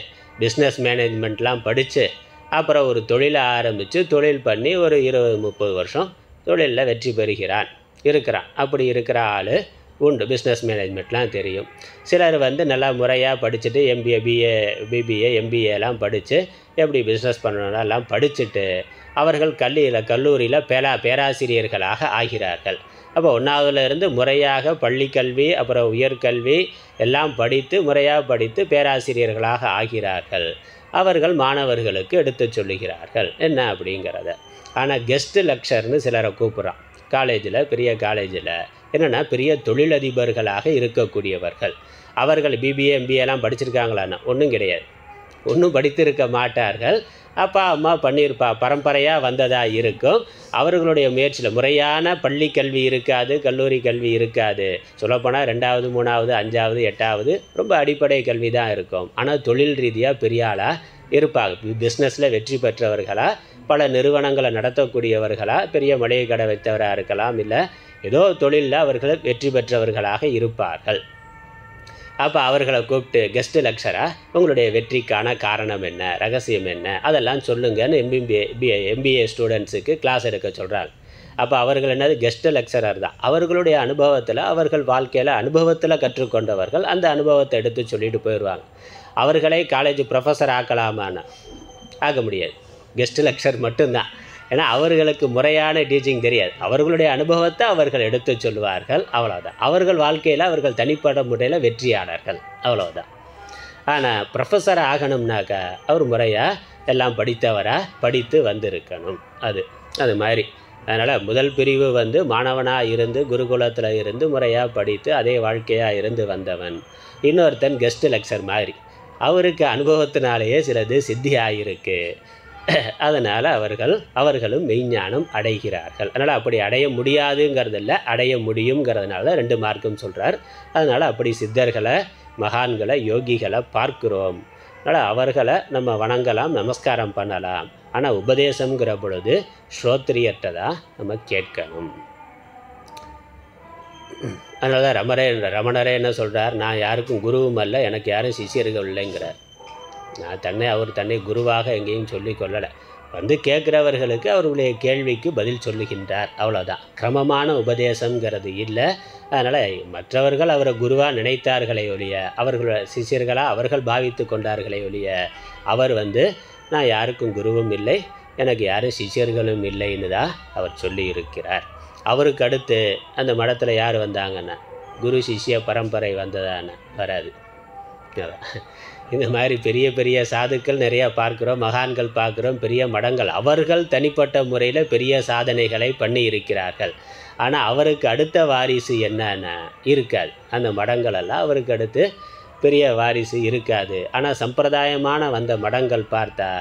பிஸ்னஸ் மேனேஜ்மெண்ட்லாம் படித்து அப்புறம் ஒரு தொழிலை ஆரம்பித்து தொழில் பண்ணி ஒரு இருபது முப்பது வருஷம் தொழிலில் வெற்றி பெறுகிறான். இருக்கிறான். அப்படி இருக்கிற ஆள் உண்டு. பிஸ்னஸ் மேனேஜ்மெண்ட்லாம் தெரியும். சிலர் வந்து நல்லா முறையாக படிச்சுட்டு எம்பிஏ பிஏ பிபிஏ எம்பிஏலாம் படித்து எப்படி பிஸ்னஸ் பண்ணணும்லாம் படிச்சுட்டு அவர்கள் கல்லியில் கல்லூரியில் பேரா பேராசிரியர்களாக ஆகிறார்கள். அப்போ ஒன்றாவதுலேருந்து முறையாக பள்ளிக்கல்வி அப்புறம் உயர்கல்வி எல்லாம் படித்து முறையாக படித்து பேராசிரியர்களாக ஆகிறார்கள். அவர்கள் மாணவர்களுக்கு எடுத்துச் சொல்லுகிறார்கள். என்ன அப்படிங்கிறத. ஆனால் கெஸ்ட் லெக்சர்னு சிலரை கூப்பிட்றான். காலேஜில் பெரிய காலேஜில். என்னென்னா பெரிய தொழிலதிபர்களாக இருக்கக்கூடியவர்கள். அவர்கள் பிபிஏ எம்பிஏலாம் படிச்சிருக்காங்களான்னா ஒன்றும் கிடையாது. ஒன்றும் படித்திருக்க மாட்டார்கள். அப்பா அம்மா பண்ணியிருப்பா பரம்பரையாக வந்ததாக இருக்கும். அவர்களுடைய முயற்சியில் முறையான பள்ளி கல்வி இருக்காது கல்லூரி கல்வி இருக்காது. சொல்லப்போனால் ரெண்டாவது மூணாவது அஞ்சாவது எட்டாவது ரொம்ப அடிப்படை கல்வி தான் இருக்கும். ஆனால் தொழில் ரீதியாக பெரிய ஆளாக இருப்பாங்க. பிஸ்னஸில் வெற்றி பெற்றவர்களாக பல நிறுவனங்களை நடத்தக்கூடியவர்களாக பெரிய மளிகை கடை வைத்தவராக இருக்கலாம் இல்லை ஏதோ தொழிலில் அவர்கள் வெற்றி பெற்றவர்களாக இருப்பார்கள். அப்போ அவர்களை கூப்பிட்டு கெஸ்ட் லெக்சராக உங்களுடைய வெற்றிக்கான காரணம் என்ன? ரகசியம் என்ன? அதெல்லாம் சொல்லுங்கன்னு எம்பிபிஏ பிஏ எம்பிஏ ஸ்டூடெண்ட்ஸுக்கு கிளாஸ் எடுக்க சொல்கிறாங்க அப்போ அவர்கள் என்னது? கெஸ்ட் லெக்சரர் தான். அவர்களுடைய அனுபவத்தில் அவர்கள் வாழ்க்கையில் அனுபவத்தில் கற்றுக்கொண்டவர்கள் அந்த அனுபவத்தை எடுத்து சொல்லிட்டு போயிடுவாங்க. அவர்களே காலேஜ் ப்ரொஃபஸர் ஆக்கலாமான்னு? ஆக முடியாது. கெஸ்ட் லெக்சர் மட்டும்தான். ஏன்னா அவர்களுக்கு முறையான டீச்சிங் தெரியாது. அவர்களுடைய அனுபவத்தை அவர்கள் எடுத்து சொல்லுவார்கள். அவ்வளோதான் அவர்கள் வாழ்க்கையில் அவர்கள் தனிப்பட்ட முறையில் வெற்றியாளர்கள். அவ்வளோதான் ஆனால் ப்ரொஃபஸர் ஆகணும்னாக்கா அவர் முறையாக எல்லாம் படித்தவராக படித்து வந்திருக்கணும். அது அது மாதிரி. அதனால் முதல் பிரிவு வந்து மாணவனாக இருந்து குருகுலத்தில் இருந்து முறையாக படித்து அதே வாழ்க்கையாக இருந்து வந்தவன். இன்னொருத்தன் கெஸ்ட் லெக்சர் மாதிரி. அவருக்கு அனுபவத்தினாலேயே சிலது சித்தி ஆகியிருக்கு அதனால் அவர்கள் அவர்களும் மெய்ஞானம் அடைகிறார்கள். அதனால் அப்படி அடைய முடியாதுங்கிறதில்ல அடைய முடியுங்கிறதுனால ரெண்டு மார்க்கம் சொல்கிறார் அதனால் அப்படி சித்தர்களை மகான்களை யோகிகளை பார்க்கிறோம். அதனால் அவர்களை நம்ம வணங்கலாம் நமஸ்காரம் பண்ணலாம். ஆனால் உபதேசங்கிற பொழுது ஸ்ரோத்ரியற்றதாக நம்ம கேட்கணும். அதனால தான் ரமரே ரமணரே என்ன சொல்கிறார் நான் யாருக்கும் குருவும் அல்ல எனக்கு யாரும் சிஷியர்கள் இல்லைங்கிறார். நான் தன்னை அவர் தன்னை குருவாக எங்கேயும் சொல்லிக் கொள்ளலை. வந்து கேட்குறவர்களுக்கு அவர்களுடைய கேள்விக்கு பதில் சொல்லுகின்றார். அவ்வளோதான் கிரமமான உபதேசங்கிறது இல்லை. அதனால் மற்றவர்கள் அவரை குருவாக நினைத்தார்களே ஒழிய அவர்களோட சிஷியர்களாக அவர்கள் பாவித்து கொண்டார்களே ஒழிய அவர் வந்து நான் யாருக்கும் குருவும் இல்லை. எனக்கு யாரும் சிஷியர்களும் இல்லைன்னு தான் அவர் சொல்லியிருக்கிறார். அவருக்கு அடுத்து அந்த மடத்தில் யார் வந்தாங்கன்னா குரு சிஷ்ய பரம்பரை வந்ததான வராது. அதான். இந்த மாதிரி பெரிய பெரிய சாதுக்கள் நிறையா பார்க்குறோம் மகான்கள் பார்க்குறோம் பெரிய மடங்கள். அவர்கள் தனிப்பட்ட முறையில் பெரிய சாதனைகளை பண்ணி இருக்கிறார்கள் ஆனால் அவருக்கு அடுத்த வாரிசு என்னன்னா இருக்காது. அந்த மடங்களெல்லாம் அவருக்கு அடுத்து பெரிய வாரிசு இருக்காது. ஆனால் சம்பிரதாயமான வந்த மடங்கள் பார்த்தா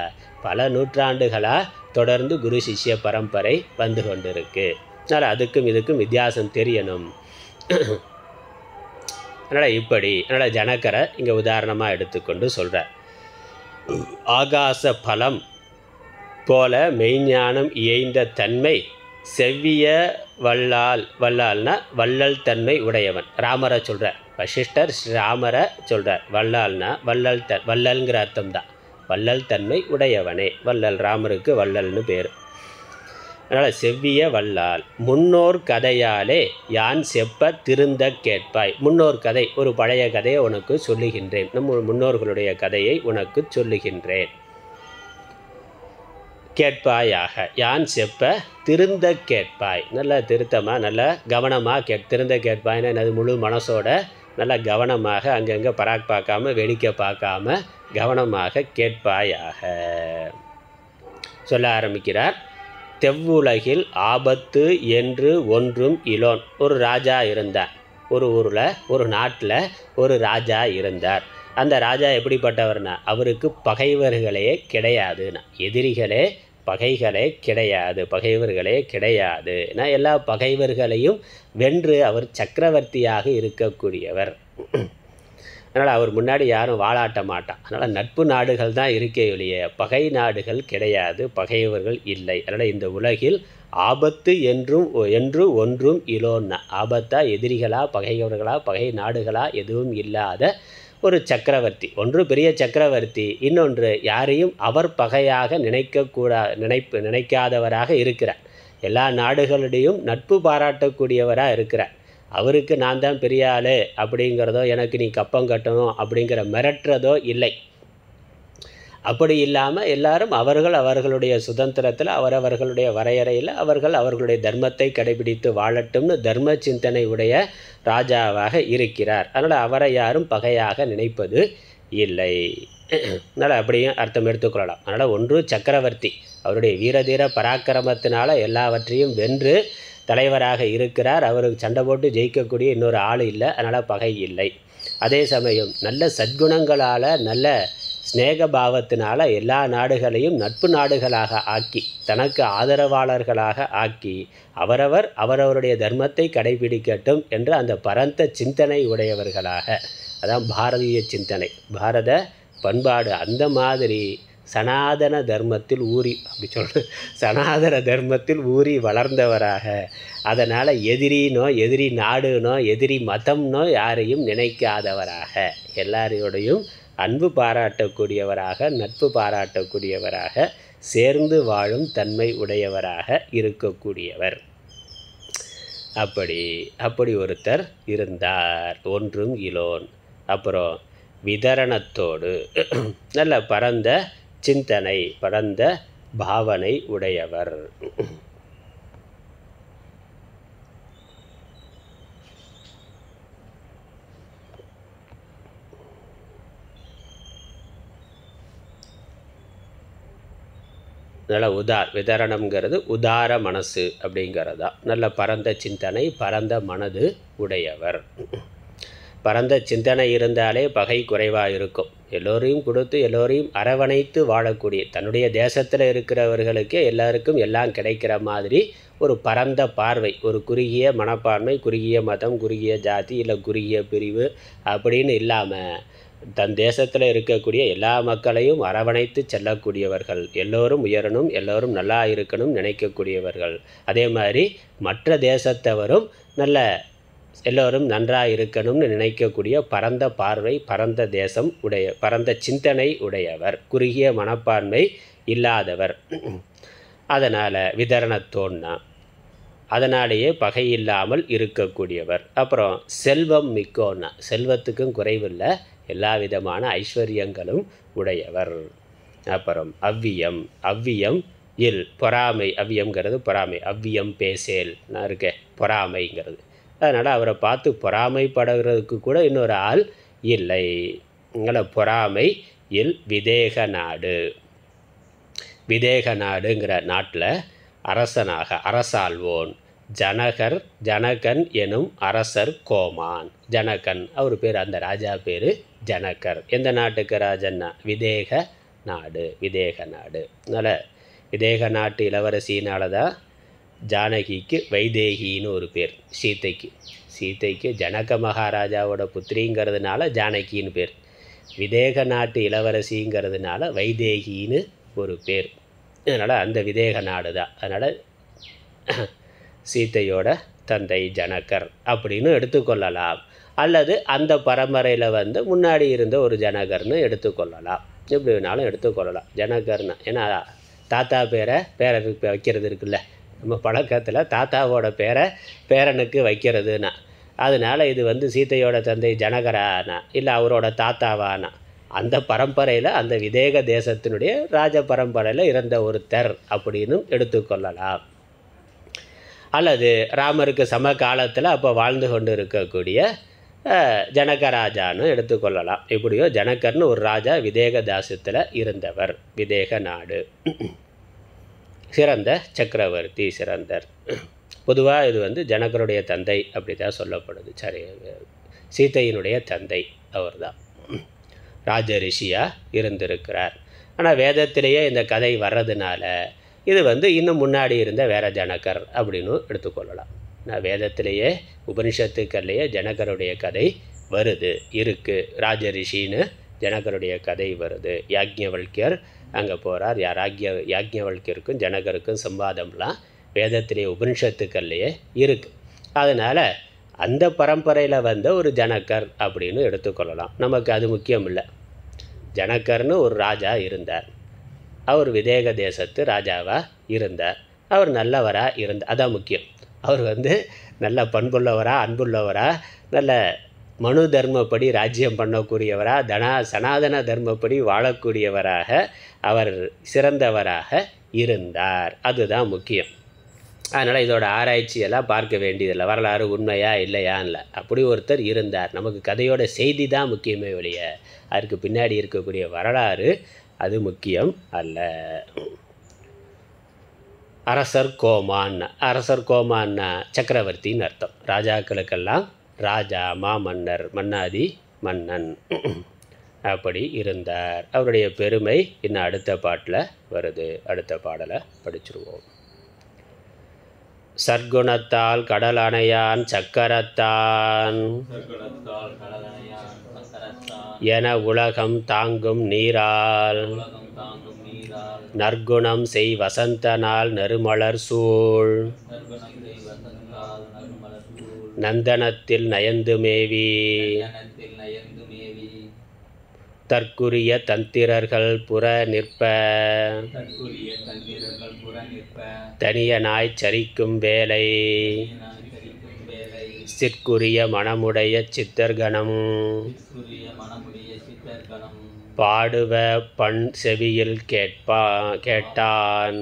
பல நூற்றாண்டுகளாக தொடர்ந்து குரு சிஷ்ய பரம்பரை வந்து கொண்டிருக்கு. அதனால் அதுக்கும் இதுக்கும் வித்தியாசம் தெரியணும். அதனால் இப்படி? அதனால் ஜனக்கரை? இங்கே உதாரணமாக எடுத்துக்கொண்டு சொல்கிறார் ஆகாச பலம் போல மெய்ஞானம் இயைந்த தன்மை செவ்விய வல்லால் வல்லால்னா வள்ளல் தன்மை உடையவன். ராமரை சொல்கிறார் வசிஷ்டர் ராமரை சொல்கிறார் வல்லால்னா வள்ளல் த வள்ளல்ங்கிற அர்த்தம் தான் வள்ளல் தன்மை உடையவனே. வள்ளல் ராமருக்கு வள்ளல்னு பேர். அதனால் செவ்விய வல்லால். முன்னோர் கதையாலே யான் செப்ப திருந்த கேட்பாய். முன்னோர் கதை ஒரு பழைய கதையை உனக்கு சொல்லுகின்றேன். நம்ம முன்னோர்களுடைய கதையை உனக்கு சொல்லுகின்றேன். கேட்பாயாக யான் செப்ப திருந்த கேட்பாய். நல்ல திருத்தமாக நல்ல கவனமாக கேட் திருந்த கேட்பாய்னா எனது முழு மனசோட நல்ல கவனமாக அங்கங்கே பராக் பார்க்காம வெடிக்க பார்க்காம கவனமாக கேட்பாயாக. சொல்ல ஆரம்பிக்கிறார். தெவ்வுலகில் ஆபத்து என்று ஒன்றும் இலோன். ஒரு ராஜா இருந்தார். ஒரு ஊரில் ஒரு நாட்டில் ஒரு ராஜா இருந்தார். அந்த ராஜா எப்படிப்பட்டவர்னா அவருக்கு பகைவர்களே கிடையாதுன்னா எதிரிகளே பகைகளே கிடையாது பகைவர்களே கிடையாது நான் எல்லா பகைவர்களையும் வென்று அவர் சக்கரவர்த்தியாக இருக்கக்கூடியவர். அதனால் அவர் முன்னாடி யாரும் வாழாட்ட மாட்டான். அதனால் நட்பு நாடுகள் தான் இருக்கே ஒழிய பகை நாடுகள் கிடையாது பகையவர்கள் இல்லை. அதனால் இந்த உலகில் ஆபத்து என்றும் என்று ஒன்றும் இலோன்னா ஆபத்தா எதிரிகளா பகையவர்களா பகை நாடுகளா எதுவும் இல்லாத ஒரு சக்கரவர்த்தி. ஒன்று பெரிய சக்கரவர்த்தி இன்னொன்று யாரையும் அவர் பகையாக நினைக்கக்கூடா நினைப்பு நினைக்காதவராக இருக்கிறார். எல்லா நாடுகளிடையும் நட்பு பாராட்டக்கூடியவராக இருக்கிறார். அவருக்கு நான் தான் பெரிய ஆளு அப்படிங்கிறதோ எனக்கு நீ கப்பம் கட்டணும் அப்படிங்கிற மிரட்டுறதோ இல்லை. அப்படி இல்லாமல் எல்லாரும் அவர்கள் அவர்களுடைய சுதந்திரத்தில் அவரவர்களுடைய வரையறையில் அவர்கள் அவர்களுடைய தர்மத்தை கடைபிடித்து வாழட்டும்னு தர்ம சிந்தனை உடைய ராஜாவாக இருக்கிறார். அதனால் அவரை யாரும் பகையாக நினைப்பது இல்லை. அதனால் அப்படியும் அர்த்தம் எடுத்துக்கொள்ளலாம். அதனால் ஒன்று சக்கரவர்த்தி. அவருடைய வீரதீர பராக்கிரமத்தினால் எல்லாவற்றையும் வென்று தலைவராக இருக்கிறார். அவருக்கு சண்டை போட்டு ஜெயிக்கக்கூடிய இன்னொரு ஆள் இல்லை. அதனால் பகை இல்லை. அதே சமயம் நல்ல சத்குணங்களால் நல்ல ஸ்நேக பாவத்தினால் எல்லா நாடுகளையும் நட்பு நாடுகளாக ஆக்கி தனக்கு ஆதரவாளர்களாக ஆக்கி அவரவர் அவரவருடைய தர்மத்தை கடைபிடிக்கட்டும் என்று அந்த பரந்த சிந்தனை உடையவர்களாக. அதான் பாரதிய சிந்தனை. பாரத பண்பாடு அந்த மாதிரி சனாதன தர்மத்தில் ஊறி அப்படி சொல்கிறது சனாதன தர்மத்தில் ஊறி வளர்ந்தவராக. அதனால் எதிரினோ எதிரி நாடுனோ எதிரி மதம்னோ யாரையும் நினைக்காதவராக. எல்லாரையோடையும் அன்பு பாராட்டக்கூடியவராக நட்பு பாராட்டக்கூடியவராக சேர்ந்து வாழும் தன்மை உடையவராக இருக்கக்கூடியவர். அப்படி அப்படி ஒருத்தர் இருந்தார். ஒன்றும் இலோன். அப்புறம் விதரணத்தோடு நல்ல பரந்த சிந்தனை பரந்த பாவனை உடையவர். நல்ல உதார் விதரணம்ங்கிறது உதார மனசு அப்படிங்கிறதா. நல்ல பரந்த சிந்தனை பரந்த மனது உடையவர். பரந்த சிந்தனை இருந்தாலே பகை குறைவாக இருக்கும். எல்லோரையும் கொடுத்து எல்லோரையும் அரவணைத்து வாழக்கூடிய தன்னுடைய தேசத்தில் இருக்கிறவர்களுக்கே எல்லாருக்கும் எல்லாம் கிடைக்கிற மாதிரி ஒரு பரந்த பார்வை ஒரு குறுகிய மனப்பான்மை குறுகிய மதம் குறுகிய ஜாதி இல்லை குறுகிய பிரிவு அப்படின்னு இல்லாமல் தன் தேசத்தில் இருக்கக்கூடிய எல்லா மக்களையும் அரவணைத்து செல்லக்கூடியவர்கள். எல்லோரும் உயரணும் எல்லோரும் நல்லா இருக்கணும் நினைக்கக்கூடியவர்கள். அதே மாதிரி மற்ற தேசத்தவரும் நல்ல எல்லோரும் நன்றாக இருக்கணும்னு நினைக்கக்கூடிய பரந்த பார்வை பரந்த தேசம் உடைய பரந்த சிந்தனை உடையவர் குறுகிய மனப்பான்மை இல்லாதவர். அதனால் விதரணத்தோன்னா அதனாலேயே பகை இல்லாமல் இருக்கக்கூடியவர். அப்புறம் செல்வம் மிக்கோன்னா செல்வத்துக்கும் குறைவில்லை. எல்லா விதமான ஐஸ்வர்யங்களும் உடையவர். அப்புறம் அவ்வியம் அவ்வியம் இல் பொறாமை அவ்வியம்ங்கிறது பொறாமை. அவ்வியம் பேசேல் நான் இருக்கேன். பொறாமைங்கிறது. அதனால் அவரை பார்த்து பொறாமைப்படுகிறதுக்கு கூட இன்னொரு ஆள் இல்லை. அதனால் பொறாமை இல் விதேக நாடு. விதேக நாடுங்கிற நாட்டில் அரசனாக அரசாள்வோன் ஜனகர் ஜனகன் எனும் அரசர் கோமான். ஜனகன் அவர் பேர் அந்த ராஜா பேர் ஜனகர். எந்த நாட்டுக்கு ராஜன்னா? விதேக நாடு விதேக நாடு. அதனால் விதேக நாட்டு இளவரசினால தான் ஜானகிக்கு வைதேகின்னு ஒரு பேர் சீத்தைக்கு. சீத்தைக்கு ஜனக மகாராஜாவோட புத்திரிங்கிறதுனால ஜானகின்னு பேர். விதேக நாட்டு இளவரசிங்கிறதுனால வைதேகின்னு ஒரு பேர். அதனால் அந்த விதேக நாடு தான். அதனால் சீத்தையோட தந்தை ஜனகர் அப்படின்னு எடுத்துக்கொள்ளலாம். அல்லது அந்த பரம்பரையில் வந்து முன்னாடி இருந்த ஒரு ஜனகர்னு எடுத்துக்கொள்ளலாம். எப்படி வேணாலும் எடுத்துக்கொள்ளலாம். ஜனகர்னு ஏன்னா தாத்தா பேரை பேரருக்கு வைக்கிறது இருக்குல்ல. நம்ம பழக்கத்தில் தாத்தாவோட பேரை பேரனுக்கு வைக்கிறதுனா. அதனால் இது வந்து சீதையோட தந்தை ஜனகரானா இல்லை அவரோட தாத்தாவானா. அந்த பரம்பரையில் அந்த விதேக தேசத்தினுடைய ராஜ பரம்பரையில் இருந்த ஒருத்தர் அப்படின்னு எடுத்துக்கொள்ளலாம் அல்லது ராமருக்கு சம காலத்தில் அப்போ வாழ்ந்து கொண்டு இருக்கக்கூடிய ஜனகராஜான்னு எடுத்துக்கொள்ளலாம் எப்படியோ ஜனகர்னு ஒரு ராஜா விதேக தாசத்தில் இருந்தவர் விதேக நாடு. சிறந்த சக்கரவர்த்தி சிறந்தர். பொதுவாக இது வந்து ஜனகருடைய தந்தை அப்படி தான் சொல்லப்படுது. சரி சீதையினுடைய தந்தை அவர்தான். ராஜ ரிஷியாக இருந்திருக்கிறார். ஆனால் வேதத்திலேயே இந்த கதை வர்றதுனால இது வந்து இன்னும் முன்னாடி இருந்த வேற ஜனகர் அப்படின்னு எடுத்துக்கொள்ளலாம். நான் வேதத்திலேயே உபனிஷத்துக்கள்லேயே ஜனகருடைய கதை வருது இருக்கு. ராஜரிஷின்னு ஜனகருடைய கதை வருது. யாக்ஞவல்யர் அங்கே போகிறார் யாராக்ய யாக்ஞவல்யருக்கும் ஜனகருக்கும் சம்பாதம்லாம் வேதத்திலே உபனிஷத்துக்கள்லையே இருக்குது அதனால் அந்த பரம்பரையில் வந்த ஒரு ஜனக்கர் அப்படின்னு எடுத்துக்கொள்ளலாம். நமக்கு அது முக்கியம் இல்லை ஜனக்கர்னு ஒரு ராஜா இருந்தார். அவர் விதேக தேசத்து ராஜாவாக இருந்தார். அவர் நல்லவராக இருந்தார் அதான் முக்கியம். அவர் வந்து நல்ல பண்புள்ளவராக அன்புள்ளவராக நல்ல மனு தர்மப்படி ராஜ்யம் பண்ணக்கூடியவராக தனா சனாதன தர்மப்படி வாழக்கூடியவராக அவர் சிறந்தவராக இருந்தார். அதுதான் முக்கியம். அதனால் இதோட ஆராய்ச்சியெல்லாம் பார்க்க வேண்டியதில்லை. வரலாறு உண்மையா இல்லையான்ல அப்படி ஒருத்தர் இருந்தார். நமக்கு கதையோட செய்தி தான் முக்கியமே ஒழிய அதுக்கு பின்னாடி இருக்கக்கூடிய வரலாறு அது முக்கியம் அல்ல. அரசர் கோமான் அரசர் கோமான்னா சக்கரவர்த்தின்னு அர்த்தம். ராஜாக்களுக்கெல்லாம் ராஜா மாமன்னர் மன்னாதி மன்னன். அப்படி இருந்தார். அவருடைய பெருமை இன்னும் அடுத்த பாட்டில் வருது. அடுத்த பாடலை படிச்சிருவோம். சர்க்குணத்தால் கடல் அணையான் சக்கரத்தான் கடலணையான் சக்கரத்தான். என உலகம் தாங்கும் நீரால். நற்குணம் செய் வசந்தனால் நறுமலர் சூழ். நந்தனத்தில் நயந்து மேவி. தற்குரிய தந்திரர்கள் புற நிற்ப. தனியனாய்ச் சரிக்கும் வேலை. சிற்குரிய மனமுடைய சித்தர்கணம். பாடுவ பண் செவியில் கேட்பா கேட்டான்.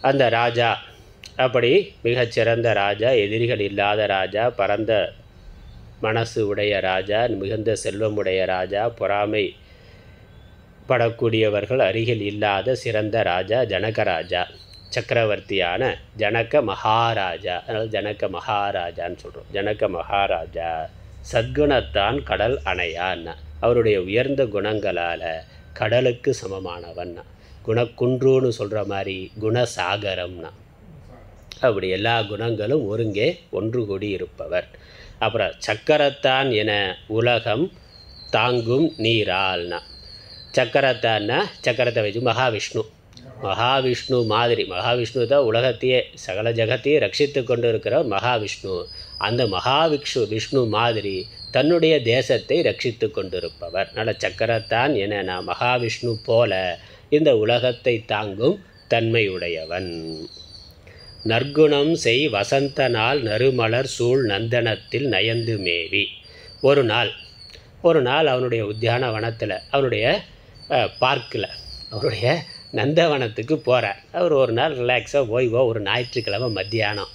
அந்த ராஜா அப்படி மிகச்சிறந்த ராஜா எதிரிகள் இல்லாத ராஜா பரந்த மனசு உடைய ராஜா மிகுந்த செல்வமுடைய ராஜா பொறாமை படக்கூடியவர்கள் அருகில் இல்லாத சிறந்த ராஜா ஜனகராஜா சக்கரவர்த்தியான ஜனக மகாராஜா. அதனால் ஜனக மகாராஜான்னு சொல்கிறோம் ஜனக மகாராஜா சத்குணத்தான் கடல் அணையான். அவருடைய உயர்ந்த குணங்களால் கடலுக்கு சமமானவன். குணக்குன்றுன்னு சொல்கிற மாதிரி குணசாகரம்னா அப்படி எல்லா குணங்களும் ஒருங்கே ஒன்று கூடி இருப்பவர். அப்புறம் சக்கரத்தான் என உலகம் தாங்கும் நீரால்னா சக்கரத்தான்னா சக்கரத்தை வச்சு மகாவிஷ்ணு. மகாவிஷ்ணு மாதிரி. மகாவிஷ்ணு தான் உலகத்தையே சகல ஜகத்தையே ரட்சித்து கொண்டு இருக்கிற மகாவிஷ்ணு. அந்த மகாவிஷ்ணு விஷ்ணு மாதிரி தன்னுடைய தேசத்தை ரட்சித்து கொண்டிருப்பவர். நல்ல சக்கரத்தான் என நான் மகாவிஷ்ணு போல இந்த உலகத்தை தாங்கும் தன்மையுடையவன். நற்குணம் செய் வசந்த நாள் நறுமலர் சூழ் நந்தனத்தில் நயந்து மேவி. ஒரு நாள் ஒரு நாள் அவனுடைய உத்தியான வனத்தில் அவனுடைய பார்க்கில் அவருடைய நந்தவனத்துக்கு போகிறார் அவர் ஒரு நாள் ரிலாக்ஸாக ஓய்வோ ஒரு ஞாயிற்றுக்கிழமை மத்தியானம்.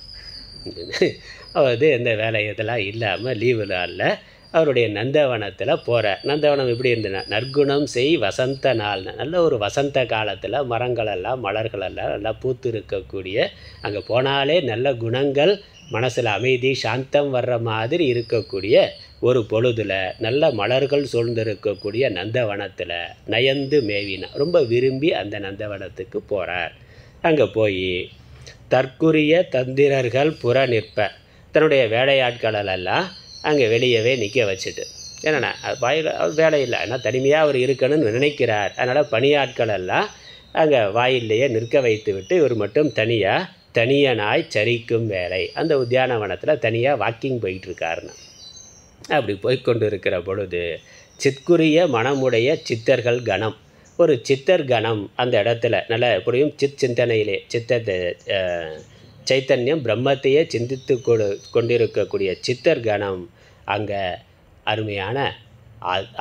அவர் வந்து எந்த வேலை இதெல்லாம் இல்லாமல் லீவு நாளில் அவருடைய நந்தவனத்தில் போகிறார் நந்தவனம் எப்படி இருந்ததுன்னா நற்குணம் செய் வசந்த நாள்னு. நல்ல ஒரு வசந்த காலத்தில் மரங்களெல்லாம் மலர்களெல்லாம் நல்லா பூத்து இருக்கக்கூடிய அங்கே போனாலே நல்ல குணங்கள் மனசில் அமைதி சாந்தம் வர்ற மாதிரி இருக்கக்கூடிய ஒரு பொழுதில் நல்ல மலர்கள் சூழ்ந்திருக்கக்கூடிய நந்தவனத்தில் நயந்து மேவினா ரொம்ப விரும்பி அந்த நந்தவனத்துக்கு போகிறார் அங்கே போய் தற்குரிய தந்திரர்கள் புற நிற்ப தன்னுடைய வேலையாட்களெல்லாம் அங்கே வெளியவே நிற்க வச்சுட்டு. என்னென்னா அது வாயில் வேலை இல்லை. ஆனால் தனிமையாக அவர் இருக்கணும்னு நினைக்கிறார். அதனால் பணியாட்கள் எல்லாம் அங்கே வாயிலேயே நிற்க வைத்து விட்டு இவர் மட்டும் தனியாக தனியனாய் சரிக்கும் வேலை. அந்த உத்தியானவனத்தில் தனியாக வாக்கிங் போயிட்டுருக்காருன்னு. அப்படி போய்க்கொண்டு இருக்கிற பொழுது சிற்குரிய மனமுடைய சித்தர்கள் கணம். ஒரு சித்தர் கணம் அந்த இடத்துல நல்ல எப்படியும் சித் சிந்தனையிலே சித்தத்தை சைத்தன்யம் பிரம்மத்தையே சிந்தித்து கொண்டிருக்கக்கூடிய சித்தர் கணம் அங்கே அருமையான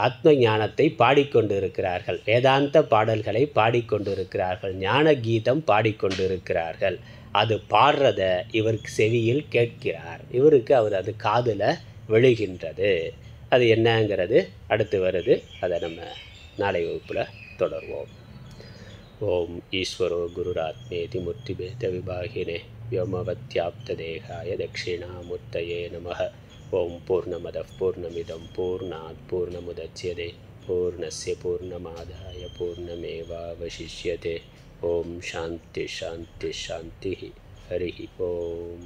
ஆத்ம ஞானத்தை பாடிக்கொண்டிருக்கிறார்கள். வேதாந்த பாடல்களை பாடிக்கொண்டிருக்கிறார்கள். ஞான கீதம் பாடிக்கொண்டிருக்கிறார்கள். அது பாடுறத இவருக்கு செவியில் கேட்கிறார். இவருக்கு அவர் அது காதில் விழுகின்றது. அது என்னங்கிறது அடுத்து வருது. அதை நம்ம நாளை வகுப்பில் தொடர்வோம். ஓம் ஈஸ்வரோ குருராத்மேதி முர்த்திபேத விபாகினே வோமவத்யாப்த தேகாய தட்சிணாமூர்த்தயே நமக. ॐ पूर्णमदः पूर्णमिदं पूर्णात् पूर्णमुदच्यते पूर्णस्य पूर्णमादाय शांति शांति शांति हरिः ॐ